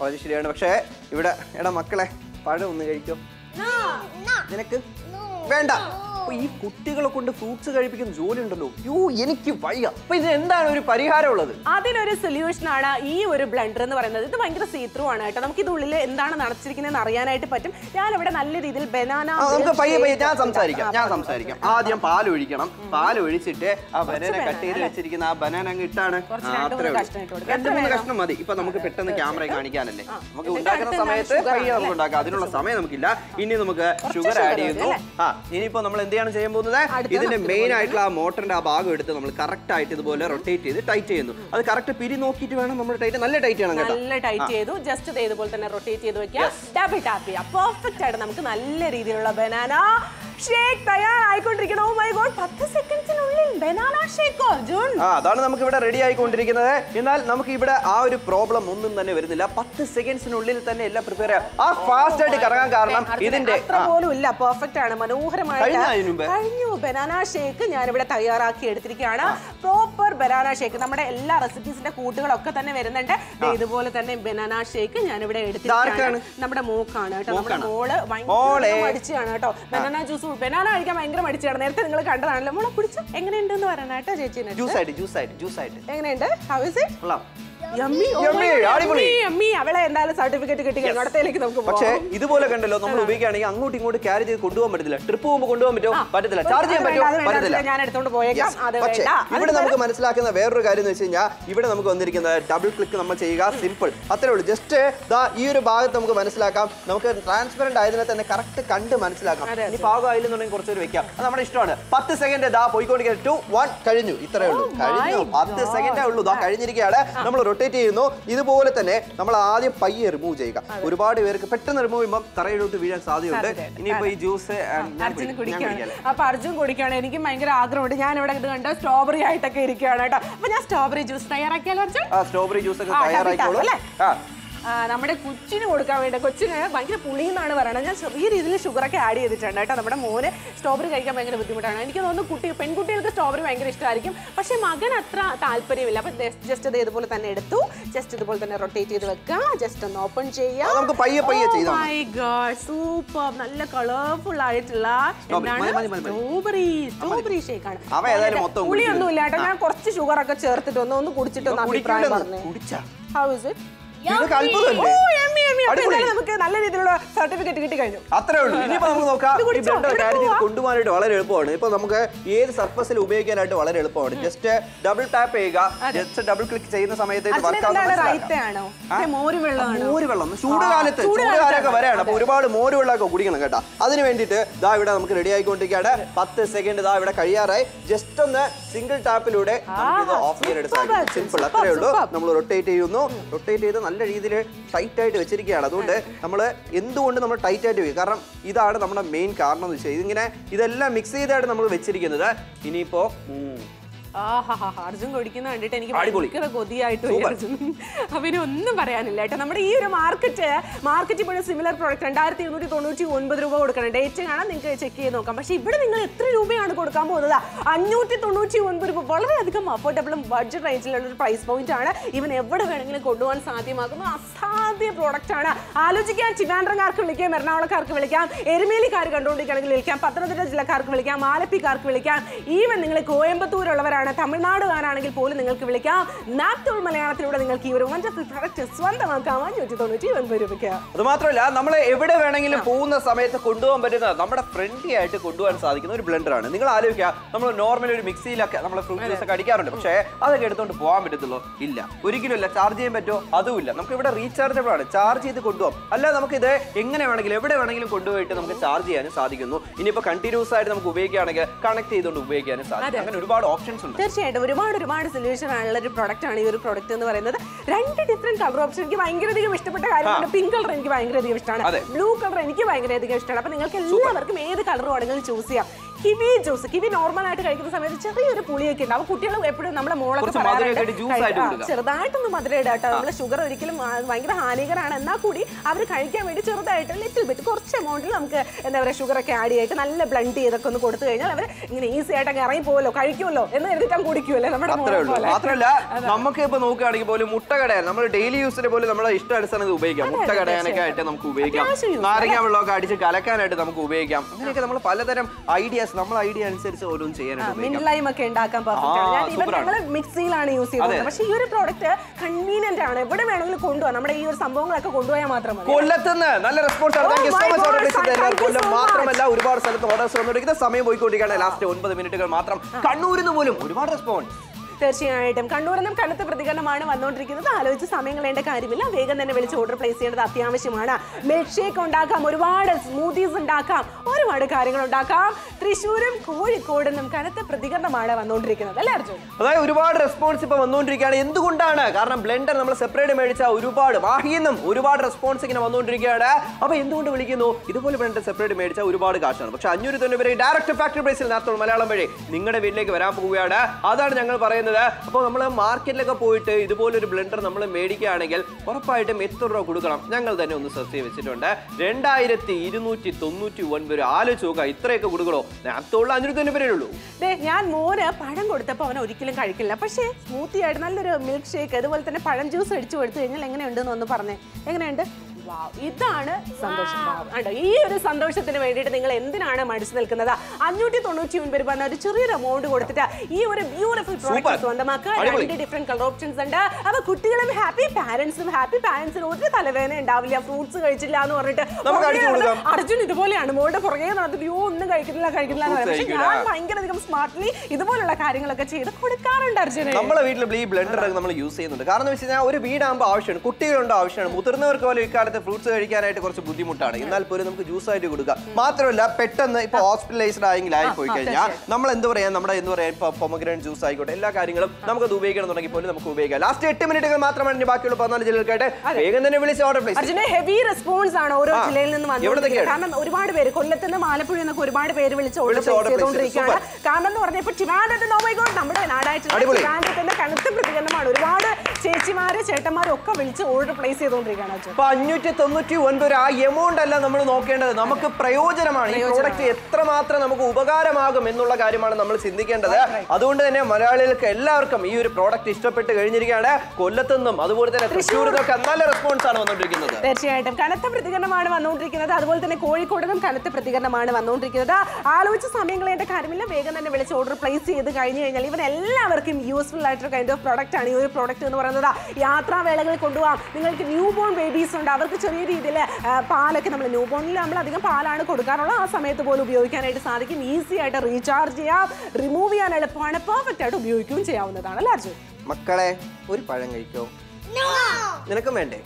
വളരെ ശരിയാണ്. പക്ഷേ ഇവിടെ എടാ മക്കളെ പഴം ഒന്ന് കഴിക്കോ? നിനക്ക്? വേണ്ട. അപ്പൊ ഈ കുട്ടികളെ കൊണ്ട് ഫ്രൂട്ട്സ് കഴിപ്പിക്കുന്ന ജോലി ഉണ്ടല്ലോ യോ എനിക്ക് വയ്യ. അപ്പൊ ഇത് എന്താണ് ഒരു പരിഹാരം ഉള്ളത്? അതിനൊരു സൊല്യൂഷൻ ആണ് ഈ ഒരു ബ്ലണ്ടർ എന്ന് പറയുന്നത്. ഇത് ഭയങ്കര സീത്രൂ ആണ് കേട്ടോ. നമുക്ക് ഇത് ഉള്ളിൽ എന്താണ് നടച്ചിരിക്കുന്നത് അറിയാനായിട്ട് പറ്റും. ഞാൻ ഇവിടെ നല്ല രീതിയിൽ ബനാന നമുക്ക് പയ്യെ പയ്യെ ഞാൻ സംസാരിക്കാം ഞാൻ സംസാരിക്കാം. ആദ്യം പാൽ ഒഴിക്കണം. പാൽ ഒഴിച്ചിട്ട് ആ ബനാന കട്ട് ചെയ്ത് വെച്ചിരിക്കുന്ന ആ ബനാന അങ്ങ് ഇട്ടാണ്. രണ്ട് മൂന്ന്. കഷ്ണം മതി. ഇപ്പൊ നമുക്ക് പെട്ടെന്ന് ക്യാമറ കാണിക്കാനല്ലേ? നമുക്ക് ഉണ്ടാക്കുന്ന സമയത്ത് പയ്യെ നമുക്ക് ഉണ്ടാക്കാം. അതിനുള്ള സമയം നമുക്കില്ല. ഇനി നമുക്ക് ഷുഗർ ആഡ് ചെയ്യുന്നു. ആ ഇനിയിപ്പോ നമ്മൾ എന്ത് എന്തൊക്കെയാണ് ചെയ്യാൻ പോകുന്നത്. ഇതിന്റെ മെയിൻ ആയിട്ടുള്ള ആ മോട്ടറിന്റെ ആ ഭാഗം എടുത്ത് നമ്മൾ കറക്റ്റ് ആയിട്ട് ഇതുപോലെ റൊട്ടേറ്റ് ചെയ്ത് ടൈറ്റ് ചെയ്യുന്നു. അത് കറക്റ്റ് പിരി നോക്കിയിട്ട് വേണം നമ്മൾ ടൈറ്റ് നല്ല ടൈറ്റ് ചെയ്യണം കേട്ടോ. നല്ല ടൈറ്റ് ചെയ്തു. ജസ്റ്റ് ഇതുപോലെ തന്നെ റൊട്ടേറ്റ് ചെയ്ത് വെക്കുക. ഡബിൾ ടാപ്പ് ചെയ്യുക. പെർഫെക്റ്റ് ആയിട്ട് നമുക്ക് നല്ല രീതിയിലുള്ള ബനാന ഷേക്ക് തയ്യാറായിക്കൊണ്ടിരിക്കണം ഓ മൈ ഗോഡ് പത്ത് സെക്കൻഡ്സിനുള്ളിൽ ബനാന ഷേക്കോ ആ അതാണ് നമുക്ക് ഇവിടെ റെഡി ആയിക്കൊണ്ടിരിക്കുന്നത്. എന്നാൽ നമുക്ക് ഇവിടെ ആ ഒരു പ്രോബ്ലം ഒന്നും തന്നെ വരുന്നില്ല. പത്ത് സെക്കൻഡ്സിനുള്ളിൽ തന്നെ എല്ലാം പ്രിപ്പയർ ചെയ്യാം. ആ ഫാസ്റ്റ് ആയിട്ട് കറങ്ങാൻ കാരണം ഇതിന്റെ പോലും ഇല്ല. പെർഫെക്റ്റ് ആണ്. മനോഹരമായിട്ട് കഴിഞ്ഞോ കഴിഞ്ഞു. ബനാന ഷേക്ക് ഞാനിവിടെ തയ്യാറാക്കി എടുത്തിരിക്കുകയാണ്. പ്രോപ്പർ ബനാന ഷേക്ക് നമ്മുടെ എല്ലാ റെസിപ്പീസിന്റെ കൂട്ടുകളൊക്കെ തന്നെ വരുന്നുണ്ട്. ഇതുപോലെ തന്നെ ബനാന ഷേക്ക് ഞാനിവിടെ എടുത്തിരിക്കുകയാണ്? നമ്മുടെ മോക്കാണ് കേട്ടോ. നമ്മുടെ? മോൾ. ഭയങ്കര മടിച്ചാണ് കേട്ടോ. ബനാന ജ്യൂസ് ബനാന കഴിക്കാൻ ഭയങ്കര മടിച്ചാണ്. നേരത്തെ നിങ്ങൾ കണ്ടതാണല്ലോ. മോളെ കുടിച്ച്. എങ്ങനെയുണ്ടെന്ന് പറയണം കേട്ടോ ചേച്ചി ജ്യൂസ് ആയിട്ട് ജ്യൂസ് ആയിട്ട് ജ്യൂസ് ആയിട്ട്. എങ്ങനെയുണ്ട്? ഹൗ ഇസ് ഇറ്റ് അടിപൊളി. അവളെ എന്തായാലും സർട്ടിഫിക്കറ്റ് കിട്ടി കഴിഞ്ഞു അടുത്തേക്ക് നമുക്ക് പക്ഷേ ഇതുപോലെ കണ്ടല്ലോ നമ്മൾ ഉപയോഗിക്കുകയാണെങ്കിൽ അങ്ങോട്ടും ഇങ്ങോട്ട് ക്യാരി ചെയ്ത് കൊണ്ടുപോകാൻ പറ്റില്ല ട്രിപ്പ് പോകുമ്പോൾ കൊണ്ടുപോകാൻ പറ്റുമോ പറ്റത്തില്ല. ചാർജ് ചെയ്യാൻ പറ്റുമോ പറ്റത്തില്ല. ഞാൻ എടുത്തോണ്ട് പോയേക്കാം. പക്ഷേ ഇവിടെ നമുക്ക് മനസ്സിലാക്കുന്ന വേറൊരു കാര്യം എന്ന് വെച്ച് കഴിഞ്ഞാൽ ഇവിടെ നമുക്ക് വന്നിരിക്കുന്നത് ഡബിൾ ക്ലിക്ക് നമ്മൾ ചെയ്യുക സിമ്പിൾ അത്രേ ഉള്ളൂ. ജസ്റ്റ് ദാ ഈ ഒരു ഭാഗത്ത് നമുക്ക് മനസ്സിലാക്കാം. നമുക്ക് ട്രാൻസ്പെറന്റ് ആയതിനെ തന്നെ കറക്റ്റ് കണ്ട് മനസ്സിലാക്കാം. ഇനി പാകമായില്ലെന്നുണ്ടെങ്കിൽ കുറച്ചൊരു വെക്കാം. അത് നമ്മുടെ ഇഷ്ടമാണ്. പത്ത് സെക്കൻഡ് ദാ പോയിക്കൊണ്ടിരിക്കുക ടു വൺ കഴിഞ്ഞു. ഇത്രേ ഉള്ളൂ. Oh കഴിഞ്ഞു. പത്ത്. സെക്കൻഡേ ഉള്ളൂ. ദാ കഴിഞ്ഞിരിക്കുകയാണ്. നമ്മൾ റൊട്ടേറ്റ് ചെയ്യുന്നു. ഇതുപോലെ തന്നെ നമ്മൾ ആദ്യം പയ്യെ റിമൂവ് ചെയ്യുക. ഒരുപാട് പേർക്ക് പെട്ടെന്ന് റിമൂവ് ചെയ്യുമ്പോൾ തറയിലോട്ട് വീഴാൻ സാധ്യതയുണ്ട്. ഇനിയിപ്പോ ഈ ജ്യൂസ് അർജുൻ കുടിക്കുകയാണ്. അപ്പൊ അർജുൻ കുടിക്കുകയാണ്. എനിക്ക് ഭയങ്കര ആഗ്രഹമുണ്ട്. ഞാൻ ഇവിടെ ഇത് കണ്ട സ്ട്രോബെറി ആയിട്ടൊക്കെ ഇരിക്കുകയാണ് കേട്ടോ. അപ്പൊ ഞാൻ സ്ട്രോബെറി ജ്യൂസ് തയ്യാറാക്കിയാലോ അർജുൻ? സ്ട്രോബെറി ജ്യൂസ് ഒക്കെ തയ്യാറാക്കിയോളൂ അല്ലേ? നമ്മുടെ കൊച്ചിന് കൊടുക്കാൻ വേണ്ടി കൊച്ചിന് ഭയങ്കര പുളിയെന്നാണ് പറയുന്നത് ഞാൻ ചെറിയ രീതിയിൽ ഷുഗറൊക്കെ ആഡ് ചെയ്തിട്ടുണ്ട് കേട്ടോ. നമ്മുടെ മോന് സ്ട്രോബറി കഴിക്കാൻ ഭയങ്കര ബുദ്ധിമുട്ടാണ്. എനിക്ക് തോന്നുന്നു കുട്ടി പെൺകുട്ടികൾക്ക് സ്ട്രോബറി ഭയങ്കര ഇഷ്ടമായിരിക്കും. പക്ഷേ മകൻ അത്ര താല്പര്യമില്ല. അപ്പം ജസ്റ്റ് ഇത് ഇതുപോലെ തന്നെ എടുത്തു. ജസ്റ്റ് ഇതുപോലെ തന്നെ റൊട്ടേറ്റ് ചെയ്ത് വെക്കുക. ജസ്റ്റ് ഒന്ന് ഓപ്പൺ അത് നമുക്ക് പയ്യെ ചെയ്യാം പയ്യെ ചെയ്താൽ മൈ ഗോഡ് സൂപ്പർ നല്ല കളർഫുൾ ആയിട്ടുള്ള. സ്ട്രോബെറി സ്ട്രോബെറി ഷേക്ക് ആണ്. അവ മൊത്തം പുളിയൊന്നും ഇല്ല കേട്ടോ. ഞാൻ കുറച്ച് ഷുഗർ ഒക്കെ ചേർത്തിട്ട് ഒന്ന് ഒന്ന് കുടിച്ചിട്ട് ഒന്ന് അഭിപ്രായം പറഞ്ഞു. ഹൗ ഇസ് ഇറ്റ് ഇതൊക്കെ അത്ഭുതമല്ലേ. നമുക്ക് നല്ല രീതിയിലുള്ള സർട്ടിഫിക്കറ്റ് കിട്ടി കഴിഞ്ഞു. അത്രേ ഉള്ളൂ. ഇനിയിപ്പോ നമുക്ക് നോക്കാം. ഈ? ബ്ലെൻഡർ കാര്യം ചെയ്ത് കൊണ്ടുപോകാനായിട്ട് വളരെ എളുപ്പമാണ്. ഇപ്പൊ നമുക്ക് ഏത് സർഫസിൽ ഉപയോഗിക്കാനായിട്ട് വളരെ എളുപ്പമാണ്. ജസ്റ്റ് ഡബിൾ ടാപ്പ് ചെയ്യുക. ജസ്റ്റ് ഡബിൾ ക്ലിക്ക് ചെയ്യുന്ന സമയത്ത് ഇത് വർക്ക് എന്താണ് റൈത്തയാണോ മോര് വെള്ളമാണോ? മോര് വെള്ളം. ചൂടുകാലത്ത് ചൂടുകാലൊക്കെ വരെയാണ് അപ്പൊ ഒരുപാട് മോരുവെള്ളമൊക്കെ കുടിക്കണം കേട്ടോ. അതിന് വേണ്ടിയിട്ട് ദാ ഇവിടെ നമുക്ക് റെഡി ആയിക്കൊണ്ടിരിക്കുകയാണ്. പത്ത് സെക്കൻഡ് ദാ ഇവിടെ കഴിയാറായി. ജസ്റ്റ് ഒന്ന് സിംഗിൾ ടാപ്പിലൂടെ ഓഫ് ചെയ്യാനായിട്ട് സാധിക്കും സിമ്പിൾ അത്രേ ഉള്ളൂ. നമ്മൾ റൊട്ടേറ്റ് ചെയ്യുന്നു. റൊട്ടേറ്റ് ചെയ്ത് നല്ല രീതിയിൽ ടൈറ്റ് ആയിട്ട് വെച്ചിരിക്കുകയാണ്. അതുകൊണ്ട് നമ്മൾ എന്തുകൊണ്ട് നമ്മൾ ടൈറ്റ് ആയിട്ട് വെക്കും? കാരണം ഇതാണ് നമ്മുടെ മെയിൻ കാരണം എന്ന് വെച്ചാൽ ഇതിങ്ങനെ ഇതെല്ലാം മിക്സ് ചെയ്തായിട്ട് നമ്മൾ വെച്ചിരിക്കുന്നത്. ഇനിയിപ്പോ ഉം, ആഹാ അർജുൻ കൊടിക്കുന്ന കണ്ടിട്ട് എനിക്ക്. ഭയങ്കര കൊതിയായിട്ട് അപ്പൊ ഇനി ഒന്നും പറയാനില്ല കേട്ടോ. നമ്മുടെ ഈ ഒരു മാർക്കറ്റ് മാർക്കറ്റ് ഇപ്പോഴും സിമിലർ പ്രോഡക്റ്റ് രണ്ടായിരത്തി ഇരുന്നൂറ്റി തൊണ്ണൂറ്റി ഒൻപത് രൂപ കൊടുക്കണം. ഡേറ്റ് കാണാൻ നിങ്ങൾക്ക് ചെക്ക് ചെയ്ത് നോക്കാം. പക്ഷെ ഇവിടെ നിങ്ങൾ എത്ര രൂപയാണ് കൊടുക്കാൻ പോകുന്നത്? അഞ്ഞൂറ്റി തൊണ്ണൂറ്റി ഒൻപത് രൂപ. വളരെയധികം അഫോർഡബിളും ബഡ്ജറ്റ് റേഞ്ചിലുള്ള ഒരു പ്രൈസ് പോയിന്റ് ആണ്. ഇവൻ എവിടെ വേണമെങ്കിലും കൊണ്ടുപോകാൻ സാധ്യമാക്കുന്ന അസാധ്യ പ്രോഡക്റ്റ് ആണ്. ആലോചിക്കാൻ ചിവാൻഡ്രംകാർക്ക് വിളിക്കാം എറണാകുളക്കാർക്ക് വിളിക്കാം എരുമേലിക്കാർ കണ്ടുകൊണ്ടിരിക്കുകയാണെങ്കിൽ വിളിക്കാം പത്തനംതിട്ട ജില്ലക്കാർക്ക് വിളിക്കാം ആലപ്പിക്കാർക്ക് വിളിക്കാം. ഈവൻ നിങ്ങൾ കോയമ്പത്തൂരുള്ളവരാണ് തമിഴ്നാടുകാരാണെങ്കിൽ പോലും നിങ്ങൾക്ക് വിളിക്കാം. നാപ്തോൾ മലയാളത്തിലൂടെ നിങ്ങൾക്ക് ഈ ഒരു വണ്ടർഫുൾ പ്രൊഡക്റ്റ് സ്വന്തമാക്കാം. അഞ്ഞൂറ്റി തൊണ്ണൂറ്റി ഒൻപത് രൂപയ്ക്ക്. അത് മാത്രമല്ല നമ്മൾ എവിടെ വേണമെങ്കിലും പോകുന്ന സമയത്ത് കൊണ്ടുപോകാൻ പറ്റുന്ന നമ്മുടെ ഫ്രണ്ട്ലി ആയിട്ട് കൊണ്ടുപോകാൻ സാധിക്കുന്ന ഒരു ബ്ലെൻഡർ ആണ്. നിങ്ങൾ ആലോചിക്കുക നമ്മൾ നോർമൽ ഒരു മിക്സിയിലൊക്കെ നമ്മൾ ഫ്രൂട്ട് ജ്യൂസ് ഒക്കെ അടിക്കാറുണ്ട്. പക്ഷേ അതൊക്കെ എടുത്തുകൊണ്ട് പോകാൻ പറ്റത്തുള്ളൂ. ഇല്ല. ഒരിക്കലും ഇല്ല. ചാർജ് ചെയ്യാൻ പറ്റുമോ? അതുമില്ല നമുക്ക് ഇവിടെ റീചാർജബിൾ ആണ്. ചാർജ് ചെയ്ത് കൊണ്ടുപോകാം. അല്ല നമുക്ക് ഇത് എങ്ങനെ വേണമെങ്കിലും എവിടെ വേണമെങ്കിലും കൊണ്ടുപോയിട്ട് നമുക്ക് ചാർജ് ചെയ്യാനും സാധിക്കുന്നു. ഇനിയിപ്പോൾ കണ്ടിന്യൂസ് ആയിട്ട് നമുക്ക് ഉപയോഗിക്കുകയാണെങ്കിൽ കണക്ട് ചെയ്തുകൊണ്ട് ഉപയോഗിക്കാനും സാധിക്കും. അങ്ങനെ ഒരുപാട് ഓപ്ഷൻസ് ഉണ്ട്. തീർച്ചയായിട്ടും ഒരുപാട് ഒരുപാട് സൊല്യൂഷൻ ആയുള്ള ഒരു പ്രൊഡക്റ്റ് ആണ് ഈ ഒരു പ്രൊഡക്റ്റ് എന്ന് പറയുന്നത്. രണ്ട് ഡിഫറെന്റ് കളർ ഓപ്ഷൻ എനിക്ക് ഭയങ്കരധികം ഇഷ്ടപ്പെട്ട കാര്യമാണ് പിങ്ക് കളർ എനിക്ക് ഭയങ്കരധികം ഇഷ്ടമാണ്. ബ്ലൂ കളർ എനിക്ക് ഭയങ്കരധികം ഇഷ്ടമാണ്. അപ്പൊ നിങ്ങൾക്ക് എല്ലാവർക്കും ഏത് കളർ വേണമെങ്കിലും ചൂസ് ചെയ്യാം. കിവി ജ്യൂസ് കിവി നോർമൽ ആയിട്ട് കഴിക്കുന്ന സമയത്ത് ചെറിയൊരു പുളിയൊക്കെ ഉണ്ട്. അപ്പൊ കുട്ടികൾ എപ്പോഴും നമ്മുടെ മോളൊക്കെ ചെറുതായിട്ടൊന്നും മധുരം ഇടാം കേട്ടോ. നമ്മൾ ഷുഗർ ഒരിക്കലും ഭയങ്കര ഹാനികരാണ്. എന്നാൽ കൂടി അവർ കഴിക്കാൻ വേണ്ടി ചെറുതായിട്ട് ലിറ്റിൽ ബിറ്റ് കുറച്ച് എമൗണ്ടിൽ നമുക്ക് എന്താ പറയുക ഷുഗർ ഒക്കെ ആഡ് ചെയ്തിട്ട് നല്ല ബ്ലണ്ട് ചെയ്തൊക്കെ ഒന്ന് കൊടുത്തു കഴിഞ്ഞാൽ അവർ ഇങ്ങനെ ഈസി ആയിട്ട് അങ്ങ് ഇറങ്ങി പോകുമല്ലോ കഴിക്കുമല്ലോ എന്ന് എഴുതിട്ടാൽ കുടിക്കുമല്ലോ നമ്മുടെ മാത്രമല്ല നമുക്ക് ഇപ്പൊ നോക്കുകയാണെങ്കിൽ പോലും മുട്ട കടയാൻ നമ്മൾ ഡെയിലി യൂസിന് പോലും നമ്മുടെ ഇഷ്ടാനുസരണം ഇത് ഉപയോഗിക്കാം. മുട്ട കടയാനൊക്കെ ആയിട്ട് നമുക്ക് ഉപയോഗിക്കാം. നാരങ്ങ വെള്ളമൊക്കെ അടിച്ച് കലക്കാനായിട്ട് നമുക്ക് ഉപയോഗിക്കാം. അങ്ങനെയൊക്കെ നമ്മൾ പലതരം ഐഡിയാസ് നമ്മൾ ഐഡിയ അനുസരിച്ച് ഓരോന്നും ചെയ്യാനായിട്ട് മിൻ ലൈം ഒക്കെ ഉണ്ടാക്കാൻ പെർഫെക്റ്റ് ആണ്. ഞാൻ ഇവർ നമ്മൾ മിക്സിയിലാണ് യൂസ് ചെയ്യുന്നത് പക്ഷേ ഈ ഒരു പ്രോഡക്റ്റ് കൺവീനിയന്റ് ആണ്. എവിടെ വേണമെങ്കിലും കൊണ്ടുപോകാം നമ്മുടെ ഈ ഒരു സംഭവങ്ങളൊക്കെ കൊണ്ടുപോയാൽ മാത്രം മതി. കൊല്ലത്തുനിന്ന് നല്ല റെസ്പോൺസ് ആണ്. Thank you so much order you Kollam മാത്രമല്ല ഒരുപാട് സ്ഥലത്ത് ഓർഡേഴ്സ് വന്നുകൊണ്ടിരിക്കുന്ന. സമയം പോയിക്കൊണ്ടിരിക്കുകയാണ്. ലാസ്റ്റ് ഒൻപത് മിനിറ്റുകൾ മാത്രം. കണ്ണൂരിൽ നിന്ന് പോലും ഒരുപാട് റെസ്പോൺസ് തീർച്ചയായിട്ടും. കണ്ണൂരിൽ നിന്നും കനത്ത പ്രതികരണമാണ് വന്നുകൊണ്ടിരിക്കുന്നത്. ആലോചിച്ച് സമയം കളയേണ്ട കാര്യമില്ല. വേഗം തന്നെ വിളിച്ച് ഓർഡർ പ്ലേസ് ചെയ്യേണ്ടത് അത്യാവശ്യമാണ്. മിൽക്ക് ഷേക്ക് ഉണ്ടാക്കാം ഒരുപാട് സ്മൂത്തീസ് ഉണ്ടാക്കാം ഒരുപാട് കാര്യങ്ങൾ ഉണ്ടാക്കാം. തൃശ്ശൂരും കോഴിക്കോടും നിന്നും കനത്ത പ്രതികരണമാണ് വന്നുകൊണ്ടിരിക്കുന്നത്. അല്ലേ അർജുൻ? അതായത് ഒരുപാട് റെസ്പോൺസ് ഇപ്പൊ വന്നുകൊണ്ടിരിക്കുകയാണ്. എന്തുകൊണ്ടാണ്? കാരണം ബ്ലെൻഡർ നമ്മൾ സെപ്പറേറ്റ് മേടിച്ച ഒരുപാട് മാഹിന്നും ഒരുപാട് റെസ്പോൺസ് ഇങ്ങനെ വന്നുകൊണ്ടിരിക്കുകയാണ്. അപ്പൊ എന്തുകൊണ്ട് വിളിക്കുന്നു? ഇതുപോലെ ബ്ലെൻഡർ സെപ്പറേറ്റ് മേടിച്ച ഒരുപാട് കാശാണ്. പക്ഷെ അഞ്ഞൂറ് തൊണ്ണൂറ് ഡയറക്റ്റ് ഫാക്ടറി പ്രൈസിൽ നേരത്തോളം മലയാളം വഴി നിങ്ങളുടെ വീട്ടിലേക്ക് വരാൻ പോവുകയാണ്. അതാണ് ഞങ്ങൾ പറയുന്നത്. അപ്പോൾ നമ്മൾ മാർക്കറ്റിലൊക്കെ പോയിട്ട് ഇതുപോലൊരു ബ്ലെൻഡർ നമ്മൾ മേടിക്കുകയാണെങ്കിൽ ഉറപ്പായിട്ടും എത്ര രൂപ കൊടുക്കണം? ഞങ്ങൾ തന്നെ ഒന്ന് സെർച്ച് വെച്ചിട്ടുണ്ട്. രണ്ടായിരത്തി ഇരുന്നൂറ്റി തൊണ്ണൂറ്റി ഒൻപത് ആലോചിച്ച് നോക്കുക ഇത്രയൊക്കെ കൊടുക്കണോ? നേരത്തോളം അഞ്ഞൂറ്റി തന്നെ ദേ ഞാൻ മോന് പഴം കൊടുത്തപ്പോൾ അവൻ ഒരിക്കലും കഴിക്കില്ല. പക്ഷേ സ്മൂത്തി ആയിട്ട് നല്ലൊരു മിൽക്ക് ഷേക്ക് അതുപോലെ തന്നെ പഴം ജ്യൂസ് അടിച്ചു കൊടുത്തു കഴിഞ്ഞാൽ എങ്ങനെയുണ്ടെന്ന് ഒന്ന് പറഞ്ഞേ. എങ്ങനെയുണ്ട്? ഇതാണ് സന്തോഷം കണ്ടോ ഈ ഒരു സന്തോഷത്തിന് വേണ്ടിയിട്ട് നിങ്ങൾ എന്തിനാണ് മടിച്ചു നിൽക്കുന്നത്? അഞ്ഞൂറ്റി തൊണ്ണൂറ്റി ഒൻപത് രൂപ ഒരു ചെറിയൊരു എമൗണ്ട് കൊടുത്തിട്ട് ഈ ഒരു ബ്യൂട്ടിഫുൾ പ്രോഡക്റ്റ് സ്വന്തമാക്കുക. രണ്ട് ഡിഫറെന്റ് കളർ ഓപ്ഷൻസ് ഉണ്ട്. അപ്പൊ കുട്ടികളും ഹാപ്പി പാരന്റ്സും ഹാപ്പി പാരന്റ്സിന് ഒരു തലവേദന ഉണ്ടാവില്ല. ഫ്രൂട്ട്സ് കഴിച്ചില്ല എന്ന് പറഞ്ഞിട്ട് അർജുൻ ഇതുപോലെയാണ് മോളുടെ പുറകെ നടന്നിട്ട് അയ്യോ ഒന്നും കഴിക്കുന്നില്ല കഴിക്കുന്നില്ല എന്ന് പക്ഷെ. ഞാൻ ഭയങ്കര അധികം സ്മാർട്ട്ലി ഇതുപോലുള്ള കാര്യങ്ങളൊക്കെ ചെയ്ത് കൊടുക്കാറുണ്ട് അർജുന. നമ്മളെ വീട്ടിൽ ഈ ബ്ലെൻഡർ നമ്മൾ യൂസ് ചെയ്യുന്നുണ്ട്. കാരണം എന്ന് വെച്ച് കഴിഞ്ഞാൽ ഒരു വീടാകുമ്പോൾ ആവശ്യമാണ് കുട്ടികളുണ്ട് ആവശ്യമാണ് മുതിർന്നവർക്ക് പോലും ഇക്കാലത്ത് ഫ്രൂട്ട്സ് കഴിക്കാനായിട്ട് കുറച്ച് ബുദ്ധിമുട്ടാണ്. എന്നാൽ പോലും നമുക്ക് ജ്യൂസ് ആയിട്ട് കൊടുക്കാം. മാത്രമല്ല പെട്ടെന്ന് ഇപ്പൊ ഹോസ്പിറ്റലൈസ്ഡ് ആയെങ്കിൽ ആയി പോയി കഴിഞ്ഞാൽ നമ്മൾ എന്ത് പറയാം? നമ്മുടെ എന്ത് പറയാം? ഇപ്പൊ പൊമഗ്രൻ ജ്യൂസ് ആയിക്കോട്ടെ എല്ലാ കാര്യങ്ങളും നമുക്ക് അത് തുടങ്ങി പോലും നമുക്ക് ഉപയോഗിക്കാം. ലാസ്റ്റ് എട്ട് മിനിറ്റുകൾ മാത്രമാണ് ഇനി ബാക്കിയുള്ള പതിനാല് ജില്ലകൾക്കായിട്ട് വേഗം തന്നെ വിളിച്ച് ഓർഡർ പ്ലേസ് ഹെവി റെസ്പോൺസ് ആണ് ഓരോ ജില്ലയിൽ നിന്ന് കാരണം ഒരുപാട് പേര് കൊല്ലത്ത് നിന്ന് ആലപ്പുഴ നിന്നൊക്കെ ഒരുപാട് പേര് വിളിച്ച് ഓർഡർ ചെയ്തുകൊണ്ടിരിക്കുകയാണ്. കാരണം എന്ന് പറഞ്ഞാൽ ഇപ്പൊ ട്രിവാൻഡ്രത്ത് നമ്മുടെ അടിപൊളി. ട്രിവാൻഡ്രത്തിന്റെ കനത്ത പ്രതികരണമാണ്. ഒരുപാട് ചേച്ചിമാര് ചേട്ടന്മാരും ഒക്കെ വിളിച്ച് ഓർഡർ പ്ലേസ് ചെയ്തുകൊണ്ടിരിക്കുകയാണ് അർജുൻ. അഞ്ഞൂറ്റി തൊണ്ണൂറ്റി ഒൻപത് ആ എമൗണ്ട് അല്ല നമ്മൾ നോക്കേണ്ടത്. നമുക്ക് പ്രയോജനമാണ്. ഈ പ്രോഡക്റ്റ് എത്രമാത്രം നമുക്ക് ഉപകാരമാകും എന്നുള്ള കാര്യമാണ് നമ്മൾ ചിന്തിക്കേണ്ടത്. അതുകൊണ്ട് തന്നെ മലയാളികൾക്ക് എല്ലാവർക്കും ഈ ഒരു പ്രോഡക്റ്റ് ഇഷ്ടപ്പെട്ട് കഴിഞ്ഞിരിക്കുകയാണ്. കൊല്ലത്തുനിന്നും അതുപോലെ തന്നെ തൃശ്ശൂരിൽ നിന്നൊക്കെ നല്ല റെസ്പോൺസ് ആണ് വന്നുകൊണ്ടിരിക്കുന്നത്. തീർച്ചയായിട്ടും. കനത്ത പ്രതികരണമാണ് വന്നുകൊണ്ടിരിക്കുന്നത്. അതുപോലെ തന്നെ കോഴിക്കോടിനും കനത്ത പ്രതികരണമാണ് വന്നുകൊണ്ടിരിക്കുന്നത്. ആലോചിച്ച സമയം കളയേണ്ട കാര്യമില്ല. വേഗം തന്നെ വിളിച്ച് ഓർഡർ പ്ലേസ് ചെയ്ത് കഴിഞ്ഞു കഴിഞ്ഞാൽ ഇവർ എല്ലാവർക്കും യൂസ്ഫുൾ ആയിട്ടൊരു കൈൻഡ് ഓഫ് പ്രോഡക്റ്റ് ആണ്. ഈ ഒരു പ്രോഡക്റ്റ് എന്ന് പറയുന്നത് യാത്രാവേളകളിൽ കൊണ്ടുപോകാം നിങ്ങൾക്ക് ന്യൂ ബോൺ ബേബീസ് ഉണ്ട്. അവർക്ക് ചെറിയ രീതിയിൽ പാലൊക്കെ നമ്മൾ ന്യൂ ബോണിൽ നമ്മൾ അധികം പാലാണ് കൊടുക്കാറുള്ളത് ആ സമയത്ത് പോലും ഉപയോഗിക്കാനായിട്ട് സാധിക്കും. ഈസി ആയിട്ട് റീചാർജ് ചെയ്യാം റിമൂവ് ചെയ്യാൻ എളുപ്പമാണ് പെർഫെക്റ്റ് ആയിട്ട് ഉപയോഗിക്കുകയും ചെയ്യാവുന്നതാണ്. അല്ലേ അർജുൻ? മക്കളെ ഒരു പഴം കഴിക്കോ. നിനക്കും വേണ്ടേ?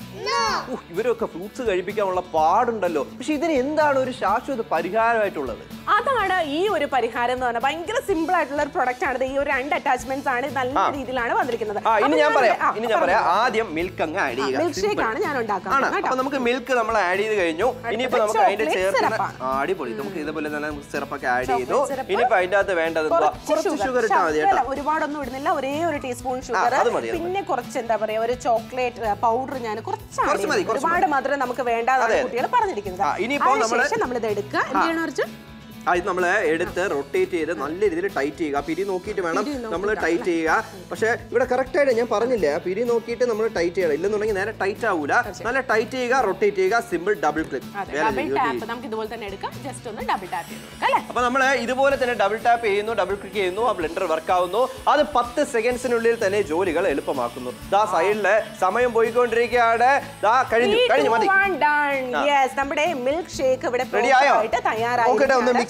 ഇവരൊക്കെ ഫ്രൂട്ട്സ് കഴിപ്പിക്കാനുള്ള പാടുണ്ടല്ലോ. പക്ഷെ ഇതിന് എന്താണ് ഒരു ശാശ്വത പരിഹാരമായിട്ടുള്ളത്? അതാണ് ഈ ഒരു പരിഹാരം എന്ന് പറഞ്ഞാൽ ഭയങ്കര സിമ്പിൾ ആയിട്ടുള്ള ഒരു പ്രൊഡക്റ്റ് ആണ് ഈ ഒരു രണ്ട് അറ്റാച്ച്മെന്റ്സ് ആണ് നല്ല രീതിയിലാണ് വന്നിരിക്കുന്നത്. ആ ഇനി ഞാൻ പറയാം. ഇനി ഞാൻ പറയാം. ആദ്യം മിൽക്ക് അങ്ങ് ആഡ് ചെയ്യുക. മിൽക്ക് ഷേക്ക് ആണ് ഞാൻ ഉണ്ടാക്കുന്നത് നമുക്ക് മിൽക്ക് നമ്മൾ ആഡ് ചെയ്ത് കഴിഞ്ഞു. ഇനിയിപ്പോ നമുക്ക് അതിന്റെ ചേർത്ത് അടിപൊളി. നമുക്ക് ഇതുപോലെ തന്നെ സിറപ്പൊക്കെ ആഡ് ചെയ്തു. ഇനിയിപ്പോ അതിന്റെ അകത്ത് വേണ്ടത് കുറച്ച് ഷുഗർ ഇട്ടാൽ മതി ഒരുപാടൊന്നും ഇടുന്നില്ല. ഒരേ ഒരു ടീസ്പൂൺ ഷുഗർ പിന്നെ കുറച്ച് എന്താ പറയാ ഒരു ചോക്ലേറ്റ് പൗഡർ ഞാൻ കുറച്ച് കുറച്ച് കുറച്ച് ഒരുപാട് മധുരം നമുക്ക് അതെ. കുട്ടികൾ പറഞ്ഞിരിക്കുന്നത്. അതിനുശേഷം നമ്മൾ ഇത് എടുക്കുക. എന്താണ് ചെയ്യണം ആ, ഇത് നമ്മൾ എടുത്ത് റൊട്ടേറ്റ് ചെയ്ത് നല്ല രീതിയിൽ ടൈറ്റ് ചെയ്യുക. പിരി നോക്കിയിട്ട് വേണം നമ്മൾ ടൈറ്റ് ചെയ്യുക. പക്ഷേ ഇവിടെ കറക്റ്റായിട്ട് ഞാൻ പറഞ്ഞില്ലേ പിരി നോക്കിയിട്ട് നമ്മൾ ടൈറ്റ് ചെയ്യണം. ഇല്ലെന്നുണ്ടെങ്കിൽ നേരെ ടൈറ്റ് ആവൂല. നല്ല ടൈറ്റ് ചെയ്യുക റൊട്ടേറ്റ് ചെയ്യുക സിമ്പിൾ ഡബിൾ അതെ അല്ലേ? അപ്പൊ നമ്മൾ ഇതുപോലെ തന്നെ ഡബിൾ ടാപ്പ് ചെയ്യുന്നു ഡബിൾ ക്ലിക്ക് ചെയ്യുന്നു ആ ബ്ലെൻഡർ വർക്ക് ആവുന്നു. അത് പത്ത് സെക്കൻഡ്സിനുള്ളിൽ തന്നെ ജോലികൾ എളുപ്പമാക്കുന്നു. ദാ സൈഡിൽ സമയം പോയിക്കൊണ്ടിരിക്കുകയാണ്. ദാ കഴിഞ്ഞു കഴിഞ്ഞു മതി. നമ്മുടെ മിൽക്ക് ഷേക്ക് ഇവിടെ തയ്യാറായി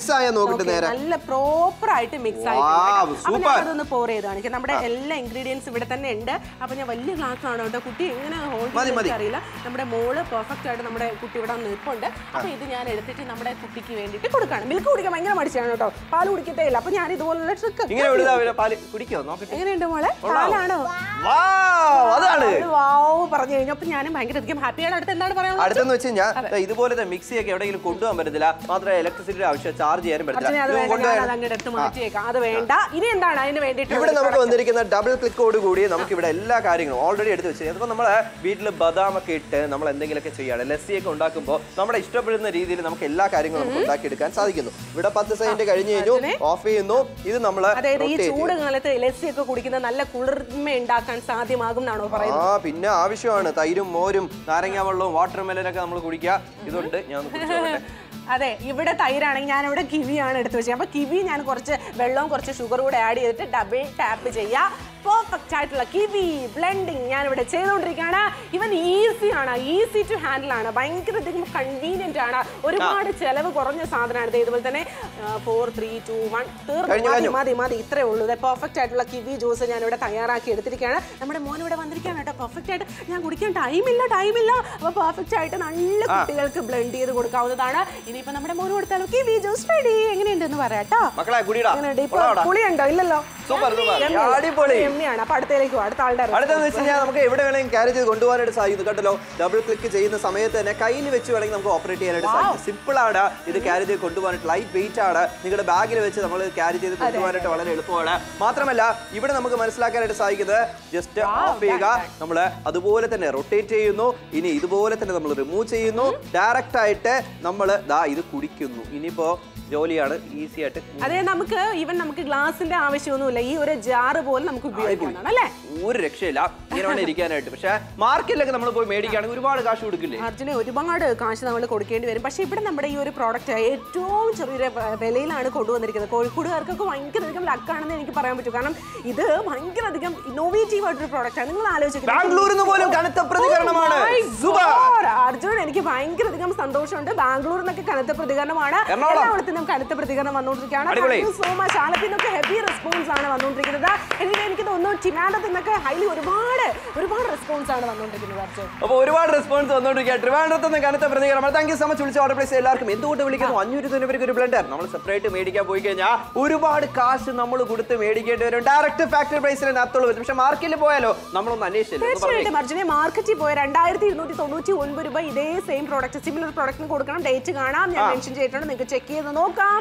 നോക്കട്ടെ, ആയ നോക്കിട്ട് നേരെ. നല്ല പ്രോപ്പർ ആയിട്ട് മിക്സ് ആയിട്ടുണ്ട് അപ്പൊ അതൊന്ന് പോർ ചെയ്ത് കാണിക്കാം. നമ്മുടെ എല്ലാ ഇൻഗ്രീഡിയൻസ് ഇവിടെ തന്നെ ഉണ്ട്. അപ്പൊ ഞാൻ വലിയ ഗ്ലാസ് ആണ് കേട്ടോ? കുട്ടി എങ്ങനെ ഹോൾഡ്. അറിയില്ല നമ്മുടെ മോൾ പെർഫെക്റ്റ് ആയിട്ട് നമ്മുടെ കുട്ടി ഇവിടെ നിൽപ്പുണ്ട്. അപ്പൊ ഇത് ഞാൻ എടുത്തിട്ട് നമ്മുടെ കുട്ടിക്ക് വേണ്ടിട്ട് കൊടുക്കാണ്. മിൽക്ക് കുടിക്കാൻ ഭയങ്കര മടിച്ചാണ് കേട്ടോ. പാൽ കുടിക്കത്തേ ഇല്ല. അപ്പൊ ഞാൻ ഇതുപോലുള്ള ട്രിക്ക് എങ്ങനെയുണ്ട് മോളെ? പാലാണോ? വാവ്, അതാണ്. വാവ് പറഞ്ഞു കഴിഞ്ഞപ്പോ ഞാനും ഭയങ്കര അധികം ഹാപ്പിയാണ് അടുത്ത് എന്താണ് പറയാനുള്ളത്? അടുത്തെന്ന് വെച്ച് കഴിഞ്ഞാൽ ഇതുപോലത്തെ മിക്സി ഒക്കെ എവിടെയെങ്കിലും കൊണ്ടുപോകാൻ പറ്റത്തില്ല. മാത്രമേ ഇലക്ട്രിസിറ്റിയുടെ ആവശ്യം ചാർജ് ചെയ്യാനും പറ്റില്ല അത് വേണ്ട ഇനി എന്താണ് അതിന് വേണ്ടിയിട്ട് ഇവിടെ നമുക്ക് വന്നിരിക്കുന്ന ഡബിൾ ക്ലിക്കോട് കൂടി നമുക്ക് ഇവിടെ എല്ലാ കാര്യങ്ങളും ഓൾറെഡി എടുത്ത് വെച്ച് അപ്പോൾ നമ്മൾ വീട്ടിൽ ബദാം ഒക്കെ ഇട്ട് നമ്മൾ എന്തെങ്കിലുമൊക്കെ ചെയ്യാണ് ലസ്സിയൊക്കെ ഉണ്ടാക്കുമ്പോൾ നമ്മുടെ ഇഷ്ടപ്പെടുന്ന രീതിയിൽ നമുക്ക് എല്ലാ കാര്യങ്ങളും നമുക്ക് ഉണ്ടാക്കിയെടുക്കാൻ സാധിക്കുന്നു. ഇവിടെ പത്ത് സെക്കൻഡ് കഴിഞ്ഞു കഴിഞ്ഞു ഓഫ് ചെയ്യുന്നു. ഇത് നമ്മൾ അതായത് ഈ ചൂട് കാലത്ത് ലസ്സി ഒക്കെ കുടിക്കുന്ന നല്ല കുളിർമ ഉണ്ടാക്കാൻ സാധ്യമാകും എന്നാണോ പറയുന്നത്? ആ പിന്നെ ആവശ്യമാണ്. തൈരും മോരും നാരങ്ങാ വെള്ളവും വാട്ടർ മെലനൊക്കെ നമ്മൾ കുടിക്കുക. ഇതുണ്ട്. ഞാൻ. അതെ ഇവിടെ തൈരാണെങ്കിൽ ഞാൻ ഇവിടെ കിവിയാണ് എടുത്ത് വെച്ചത്. അപ്പൊ കിവി ഞാൻ കുറച്ച് വെള്ളവും കുറച്ച് ഷുഗറും കൂടെ ആഡ് ചെയ്തിട്ട് ഡബിൾ ടാപ്പ് ചെയ്യുക പെർഫെക്റ്റ് ആയിട്ടുള്ള കിവി ബ്ലെൻഡിങ് ഞാൻ ഇവിടെ ചെയ്തുകൊണ്ടിരിക്കുകയാണ്. ഇവൻ ഈസി ആണ് ഈസി ടു ഹാൻഡിൽ ആണ്. ഭയങ്കര കൺവീനിയന്റ് ആണ്. ഒരുപാട് ചെലവ് കുറഞ്ഞ സാധനമാണ് ഇതേപോലെ തന്നെ ഫോർ ത്രീ ടു വൺ തീർന്നു. മതി. മതി ഇത്രേ ഉള്ളൂ. പെർഫെക്റ്റ് ആയിട്ടുള്ള കിവി ജ്യൂസ് ഞാൻ ഇവിടെ തയ്യാറാക്കി എടുത്തിരിക്കുകയാണ്. നമ്മുടെ മോൻ ഇവിടെ വന്നിരിക്കുകയാണ് കേട്ടോ. പെർഫെക്റ്റ് ആയിട്ട് ഞാൻ കുടിക്കാൻ ടൈമില്ല ടൈമില്ല അപ്പോൾ പെർഫെക്റ്റ് ആയിട്ട് നല്ല കുട്ടികൾക്ക് ബ്ലെൻഡ് ചെയ്ത് കൊടുക്കാവുന്നതാണ്. ഇനിയിപ്പോൾ നമ്മുടെ മോന് കൊടുത്താൽ കിവി ജ്യൂസ് റെഡി എങ്ങനെയുണ്ടെന്ന് പറയാം കേട്ടോ. പുളിയുണ്ടോ? ഇല്ലല്ലോ. Super super. എമ്മിയാണ് അപ്പൊ അടുത്തേക്ക് അടുത്ത ആളുടെ അടുത്തെന്ന് വെച്ച് കഴിഞ്ഞാൽ നമുക്ക് എവിടെ വേണമെങ്കിലും ക്യാരി ചെയ്ത് കൊണ്ടുപോകാനായിട്ട് സാധിക്കുന്നു കേട്ടല്ലോ ഡബിൾ ക്ലിക്ക് ചെയ്യുന്ന സമയത്ത് തന്നെ കയ്യിൽ വെച്ച് വേണമെങ്കിൽ നമുക്ക് ഓപ്പറേറ്റ് ചെയ്യാനായിട്ട് സാധിക്കും. സിമ്പിൾ ആണ് ഇത് ക്യാരി ചെയ്ത് കൊണ്ടുപോകാനായിട്ട് ലൈറ്റ് വെയിറ്റ് ആണ് നിങ്ങളുടെ ബാഗിൽ വെച്ച് നമ്മൾ ക്യാരി ചെയ്ത് കൊണ്ടുപോകാനായിട്ട് വളരെ എളുപ്പമാണ്. മാത്രമല്ല ഇവിടെ നമുക്ക് മനസ്സിലാക്കാനായിട്ട് സാധിക്കുന്നത് ജസ്റ്റ് ഓഫ് ചെയ്യുക. നമ്മൾ അതുപോലെ തന്നെ റൊട്ടേറ്റ് ചെയ്യുന്നു. ഇനി ഇതുപോലെ തന്നെ നമ്മൾ റിമൂവ് ചെയ്യുന്നു. ഡയറക്റ്റ് ആയിട്ട് നമ്മൾ ദാ ഇത് കുടിക്കുന്നു. ഇനിയിപ്പോ ജോലിയാണ് ഈസി ആയിട്ട് അതെ നമുക്ക് ഈവൻ നമുക്ക് ഗ്ലാസിന്റെ ആവശ്യമൊന്നുമില്ല. ഈ ഒരു ജാറ് പോലെ നമുക്ക് ഉപയോഗിക്കുന്നതാണ് അല്ലേ? ഒരു രക്ഷയില്ല. ഇങ്ങനെ വേണം ഇരിക്കാനായിട്ട്. പക്ഷേ മാർക്കറ്റിലൊക്കെ നമ്മൾ പോയി മേടിക്കുകയാണെങ്കിൽ ഒരുപാട് കാശ് കൊടുക്കില്ലേ? അർജുനെ ഒരുപാട് കാശ് നമ്മൾ കൊടുക്കേണ്ടി വരും. പക്ഷേ ഇവിടെ നമ്മുടെ ഈ ഒരു പ്രോഡക്റ്റ് ഏറ്റവും ചെറിയൊരു വിലയിലാണ് കൊണ്ടുവന്നിരിക്കുന്നത്. കോഴിക്കോടുകാർക്കൊക്കെ ഭയങ്കര അധികം ലക്കാണെന്ന് എനിക്ക് പറയാൻ പറ്റും. കാരണം ഇത് ഭയങ്കര അധികം ഇന്നോവേറ്റീവ് ആയിട്ടൊരു പ്രോഡക്റ്റ് ആണ്. നിങ്ങൾ ആലോചിക്കുന്നത് ബാംഗ്ലൂരിൽ നിന്ന് പോലും കനത്ത പ്രതികരണമാണ് Oh സൂപ്പർ അർജുൻ എനിക്ക് ഭയങ്കര അധികം സന്തോഷമുണ്ട്. ബാംഗ്ലൂരിൽ നിന്നൊക്കെ കനത്ത പ്രതികരണമാണ്. എറണാകുളം. എറണാകുളത്ത് അടുത്ത പ്രതികരണം വന്നുകൊണ്ടിരിക്കുകയാണ്. സോ മച്ച് ആലപ്പിൽ നിന്നൊക്കെ ഹെവി റെസ്പോൺസ് ആണ് വന്നുകൊണ്ടിരിക്കുന്നത്. എനിക്ക് എനിക്ക് തോന്നുന്നു ടിമാൻഡത്തിൽ നിന്നൊക്കെ ഹൈലി ഒരുപാട് ഒരുപാട് റെസ്പോൺസ് ആണ് വന്നുകൊണ്ടിരിക്കുന്നത് അപ്പോൾ അപ്പൊ ഒരുപാട് റെസ്പോൺസ് വന്നുകൊണ്ടിരിക്കുക ട്രിവാൻഡ്രത്ത് നിന്ന് കനത്ത പ്രതികരണം. താങ്ക് യു സോ മച്ച് വിളിച്ച ഓർഡർ പ്ലേസ് എല്ലാവർക്കും. എന്തുകൊണ്ട് വിളിക്കുന്നു? അഞ്ഞൂറ്റി തൊണ്ണൂറ് ഒരു ബ്ലണ്ടർ നമ്മൾ സെപ്പറേറ്റ് മേടിക്കാൻ പോയി കഴിഞ്ഞാൽ ഒരുപാട് കാശ് നമ്മൾ കൊടുത്ത് മേടിക്കേണ്ടി വരും. ഡയറക്റ്റ് ഫാക്ടറി പ്രൈസിൽ അത്തുള്ളൂ വരും പക്ഷെ മാർക്കറ്റിൽ പോയാലോ? നമ്മളൊന്ന് അന്വേഷിച്ചില്ല? തീർച്ചയായിട്ടും അർജുനെ മാർക്കറ്റിൽ പോയ രണ്ടായിരത്തി ഇരുന്നൂറ്റി തൊണ്ണൂറ്റി ഒൻപത് രൂപ ഇതേ സെയിം പ്രോഡക്റ്റ് സിമിലർ പ്രോഡക്റ്റിന് കൊടുക്കണം. ഡേറ്റ് കാണാം. ഞാൻ മെൻഷൻ ചെയ്തിട്ടുണ്ട്. നിങ്ങൾക്ക് ചെക്ക് ചെയ്ത് നോക്കാം.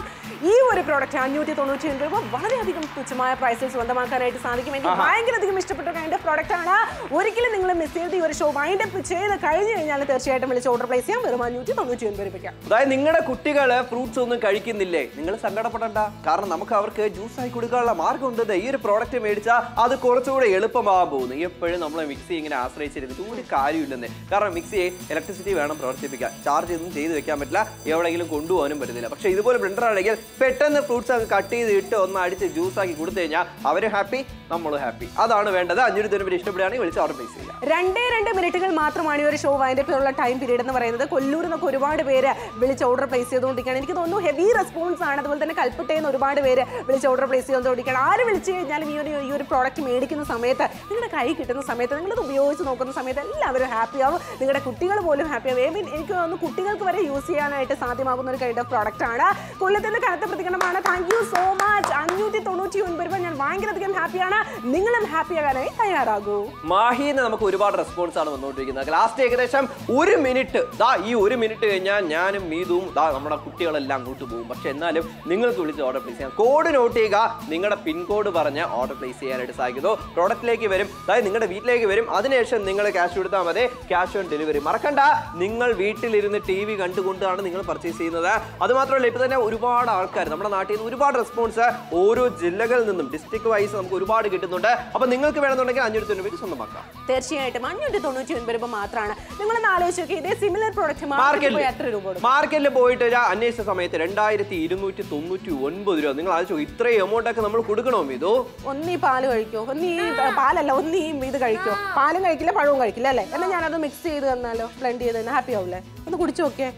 ഈ ഒരു പ്രോഡക്റ്റ് അഞ്ഞൂറ്റി തൊണ്ണൂറ്റി ഒൻപത് രൂപ വളരെയധികം തുച്ഛമായ പ്രൈസിൽ സ്വന്തമാക്കാനായിട്ട് സാധിക്കും. എനിക്ക് ഭയങ്കര അധികം ഇഷ്ടപ്പെട്ട കൈൻഡ് പ്രോഡക്റ്റ് ആണ് ഒരിക്കലും നിങ്ങൾ മിസ് ചെയ്ത് ഈ ഒരു ഷോ വൈൻഡ് അപ്പ് ചെയ്ത് കഴിഞ്ഞു കഴിഞ്ഞാൽ തീർച്ചയായിട്ടും വിളിച്ച് ഓർഡർ പ്ലേസ് ചെയ്യാം. വെറും അഞ്ഞൂറ്റി തൊണ്ണൂറ്റി ഒൻപത് രൂപയ്ക്ക്. അതായത് നിങ്ങളുടെ കുട്ടികൾ ഫ്രൂട്ട്സ് ഒന്നും കഴിക്കുന്നില്ലേ? നിങ്ങൾ സങ്കടപ്പെടണ്ട. കാരണം നമുക്ക് അവർക്ക് ജ്യൂസ് ആയി കൊടുക്കാനുള്ള മാർഗം ഉണ്ട്. ദേ ഈ ഒരു പ്രോഡക്റ്റ് മേടിച്ചാൽ അത് കുറച്ചുകൂടെ എളുപ്പമാകാൻ പോകുന്നു. എപ്പോഴും നമ്മൾ മിക്സി ഇങ്ങനെ ആശ്രയിച്ചിരുന്നിട്ട് ഒരു കാര്യമില്ലെന്ന്. കാരണം മിക്സിയെ ഇലക്ട്രിസിറ്റി വേണം പ്രവർത്തിപ്പിക്കാൻ. ചാർജ് ഒന്നും ചെയ്ത് വെക്കാൻ പറ്റില്ല. എവിടെയെങ്കിലും കൊണ്ടുപോകാനും പറ്റുന്നില്ല. പക്ഷേ ഇതുപോലെ ബ്ലെൻഡർ ആണെങ്കിൽ പെട്ടെന്ന് ഫ്രൂട്ട്സ് അങ്ങ് കട്ട് ചെയ്ത് ഇട്ട് ഒന്ന് അടിച്ച് ജ്യൂസ് ആക്കി കൊടുത്തു കഴിഞ്ഞാൽ അവർ ഹാപ്പി നമ്മൾ ഹാപ്പി അതാണ് വേണ്ടത്. അഞ്ഞൂറ് തൊണ്ണൂറ് ഇഷ്ടപ്പെടുകയാണെങ്കിൽ വിളിച്ച് ഓർഡർ പ്ലേസ് ചെയ്യുക രണ്ടേ രണ്ട് മിനിറ്റുകൾ മാത്രമാണ് ഈ ഒരു ഷോ വൈൻഡപ്പ് പേരുള്ള ടൈം പീരീഡ് എന്ന് പറയുന്നത്. കൊല്ലൂർ നിന്നൊക്കെ ഒരുപാട് പേര് വിളിച്ച് ഓർഡർ പ്ലേസ് ചെയ്തുകൊണ്ടിരിക്കുകയാണ്. എനിക്ക് തോന്നുന്നു ഹെവി റെസ്പോൺസ് ആണ്. അതുപോലെ തന്നെ കൽപ്പറ്റയിൽ നിന്ന് ഒരുപാട് പേര് വിളിച്ച് ഓർഡർ പ്ലേസ് ചെയ്തുകൊണ്ടിരിക്കുകയാണ്. ആര് വിളിച്ചു കഴിഞ്ഞാലും ഈ ഒരു ഈ ഒരു പ്രോഡക്റ്റ് മേടിക്കുന്ന സമയത്ത് നിങ്ങളുടെ കൈ കിട്ടുന്ന സമയത്ത് നിങ്ങളത് ഉപയോഗിച്ച് നോക്കുന്ന സമയത്ത് എല്ലാവരും ഹാപ്പി ആവും. നിങ്ങളുടെ കുട്ടികൾ പോലും ഹാപ്പി ആവും. മീൻ എനിക്ക് തോന്നുന്നു കുട്ടികൾക്ക് വരെ യൂസ് ചെയ്യാനായിട്ട് സാധ്യമാകുന്ന ഒരു കൈൻഡ് ഓഫ് പ്രോഡക്റ്റ് ആണ്. കൊല്ലത്തിന്റെ കനത്ത പ്രതികരണമാണ്. താങ്ക് യു സോ മച്ച് അഞ്ഞൂറ്റി തൊണ്ണൂറ്റി ഒൻപത് രൂപ ഞാൻ ഭയങ്കര അധികം ഹാപ്പിയാണ് നിങ്ങളും ഹാപ്പിയാകാനായി തയ്യാറാകൂ. മാഹിന്ന് നമുക്ക് ഒരുപാട് റെസ്പോൺസ് ആണ് വന്നുകൊണ്ടിരിക്കുന്നത്. ലാസ്റ്റ് ഏകദേശം ഒരു മിനിറ്റ് ദാ ഈ ഒരു മിനിറ്റ് കഴിഞ്ഞാൽ ഞാനും മീതും ദാ നമ്മുടെ കുട്ടികളെല്ലാം അങ്ങോട്ട് പോകും. പക്ഷെ എന്നാലും നിങ്ങൾക്ക് വിളിച്ച് ഓർഡർ പ്ലേസ് ചെയ്യാം കോഡ് നോട്ട് ചെയ്യുക. നിങ്ങളുടെ പിൻകോഡ് പറഞ്ഞ് ഓർഡർ പ്ലേസ് ചെയ്യാനായിട്ട് സാധിക്കുന്നു. പ്രോഡക്റ്റിലേക്ക് വരും. അതായത് നിങ്ങളുടെ വീട്ടിലേക്ക് വരും. അതിനുശേഷം നിങ്ങൾ ക്യാഷ് കൊടുത്താൽ മതി. ക്യാഷ് ഓൺ ഡെലിവറി മറക്കണ്ട. നിങ്ങൾ വീട്ടിലിരുന്ന് ടി വി കണ്ടുകൊണ്ടാണ് നിങ്ങൾ പർച്ചേസ് ചെയ്യുന്നത്. അതുമാത്രമല്ല ഇപ്പോൾ ഇപ്പൊ തന്നെ ഒരുപാട് ആൾക്കാർ നമ്മുടെ നാട്ടിൽ നിന്ന് ഒരുപാട് റെസ്പോൺസ് ഓരോ ജില്ലകളിൽ നിന്നും ഡിസ്ട്രിക്ട് വൈസ് നമുക്ക് ഒരുപാട് കിട്ടുന്നുണ്ട്. അപ്പോൾ നിങ്ങൾക്ക് വേണമെന്നുണ്ടെങ്കിൽ അഞ്ഞൂറ്റി തൊണ്ണൂറ് സ്വന്തമാക്കാം തീർച്ചയായിട്ടും അഞ്ഞൂറ്റി തൊണ്ണൂറ്റി ഒൻപത് രൂപ മാത്രമാണ്. നിങ്ങൾ ആലോചിച്ച് നോക്കി ഇതേ സിമിലർ പ്രോഡക്റ്റ് മാർക്കറ്റിൽ പോയി എത്ര രൂപ മാർക്കറ്റിൽ പോയിട്ട് ഒരു അന്വേഷിച്ച സമയത്ത് രണ്ടായിരത്തി ഇരുന്നൂറ്റി തൊണ്ണൂറ്റി ഒൻപത് രൂപ. നിങ്ങൾ ആലോചിച്ചു ഇത്രയും എമൗണ്ട് ഒക്കെ നമ്മൾ കൊടുക്കണോ ഇതോ ഒന്നീ പാൽ കഴിക്കോ ഒന്നീ പാലല്ല ഒന്നീ ഇത് കഴിക്കോ. പാലും കഴിക്കില്ല പഴവും കഴിക്കില്ല അല്ലേ? എന്നാൽ ഞാനത് മിക്സ് ചെയ്ത് തന്നാലോ ബ്ലെൻഡ് ചെയ്ത് തന്നെ ഹാപ്പി ആവില്ലേ ഒന്ന് കുടിച്ചു നോക്കിയേ.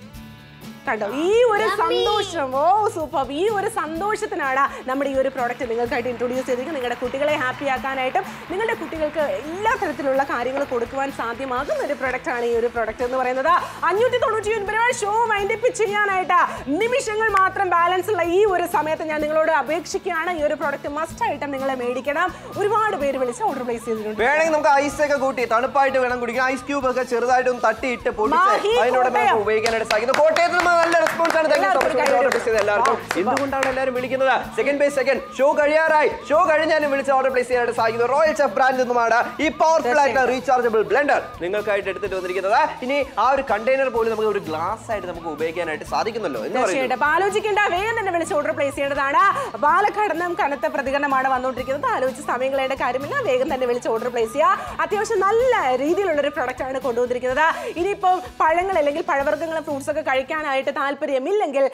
കണ്ടോ? ഈ ഒരു സന്തോഷം. Oh super. ഈ ഒരു സന്തോഷത്തിനാണ് നമ്മുടെ ഈ ഒരു പ്രോഡക്റ്റ് നിങ്ങൾക്കായിട്ട് ഇൻട്രൊഡ്യൂസ് ചെയ്തിരിക്കുന്നത്. നിങ്ങളുടെ കുട്ടികളെ ഹാപ്പി ആക്കാനായിട്ടും നിങ്ങളുടെ കുട്ടികൾക്ക് എല്ലാ തരത്തിലുള്ള കാര്യങ്ങൾ കൊടുക്കുവാൻ സാധ്യമാകുന്ന ഒരു പ്രോഡക്റ്റ് ആണ് ഈ ഒരു പ്രൊഡക്റ്റ് എന്ന് പറയുന്നത്. അഞ്ഞൂറ്റി തൊണ്ണൂറ്റി ഒൻപത് രൂപ ഷോ വൈൻഡപ്പ് ചെയ്യാനായിട്ട് നിമിഷങ്ങൾ മാത്രം ബാലൻസ് ഉള്ള ഈ ഒരു സമയത്ത് ഞാൻ നിങ്ങളോട് അപേക്ഷിക്കുകയാണ്. ഈ ഒരു പ്രോഡക്റ്റ് മസ്റ്റ് ആയിട്ട് നിങ്ങൾ മേടിക്കണം. ഒരുപാട് പേര് വിളിച്ച് ഓർഡർ പ്ലേസ് ചെയ്തിട്ടുണ്ട്. വേണമെങ്കിൽ നമുക്ക് ഐസ് ഒക്കെ കൂട്ടി തണുപ്പായിട്ട് വേണം കുടിക്കാൻ. ഐസ് ക്യൂബ് ഒക്കെ ചെറുതായിട്ട് ഒന്ന് തട്ടിയിട്ട് പൊടിച്ച് അതിനോട് ഉപയോഗിക്കാനായിട്ട് സാധിക്കുന്നു. കോട്ടയത്ത് നിന്ന് നല്ല റെസ്പോൺസ് ആണ്. എല്ലാവർക്കും. എന്തുകൊണ്ടാണ് എല്ലാവരും വിളിക്കുന്നത്? സെക്കൻഡ് ബൈ സെക്കൻഡ് ഷോ കഴിയാറായി. ഷോ കഴിഞ്ഞാലും വിളിച്ച് ഓർഡർ പ്ലേസ് ചെയ്യാനായിട്ട് സാധിക്കുന്നു. റോയൽ ചെഫ് ബ്രാൻഡിൽ നിന്നുമാണ് ഈ പവർഫുൾ ആയിട്ടുള്ള റീചാർജബിൾ ബ്ലെൻഡർ നിങ്ങൾക്കായിട്ട് എടുത്തിട്ട് വന്നിരിക്കുന്നത്. ഇനി ആ ഒരു കണ്ടെയ്നർ പോലും നമുക്ക് ഒരു ഗ്ലാസ് ആയിട്ട് നമുക്ക് ഉപയോഗിക്കാനായിട്ട് സാധിക്കുന്നല്ലോ തീർച്ചയായിട്ടും. ആലോചിക്കേണ്ട വേഗം തന്നെ വിളിച്ച് ഓർഡർ പ്ലേസ് ചെയ്യേണ്ടതാണ്. പാലക്കാട് നിന്നും കനത്ത പ്രതികരണമാണ് വന്നുകൊണ്ടിരിക്കുന്നത്. ആലോചിച്ച് സമയം കളയേണ്ട കാര്യമില്ല. വേഗം തന്നെ വിളിച്ച് ഓർഡർ പ്ലേസ് ചെയ്യുക. അത്യാവശ്യം നല്ല രീതിയിലുള്ള ഒരു പ്രൊഡക്റ്റ് ആണ് കൊണ്ടുവന്നിരിക്കുന്നത്. ഇനിയിപ്പോൾ പഴങ്ങൾ അല്ലെങ്കിൽ പഴവർഗങ്ങളും ഫ്രൂട്ട്സ് ഒക്കെ കഴിക്കാനായിട്ട് താല്പര്യമില്ലെങ്കിൽ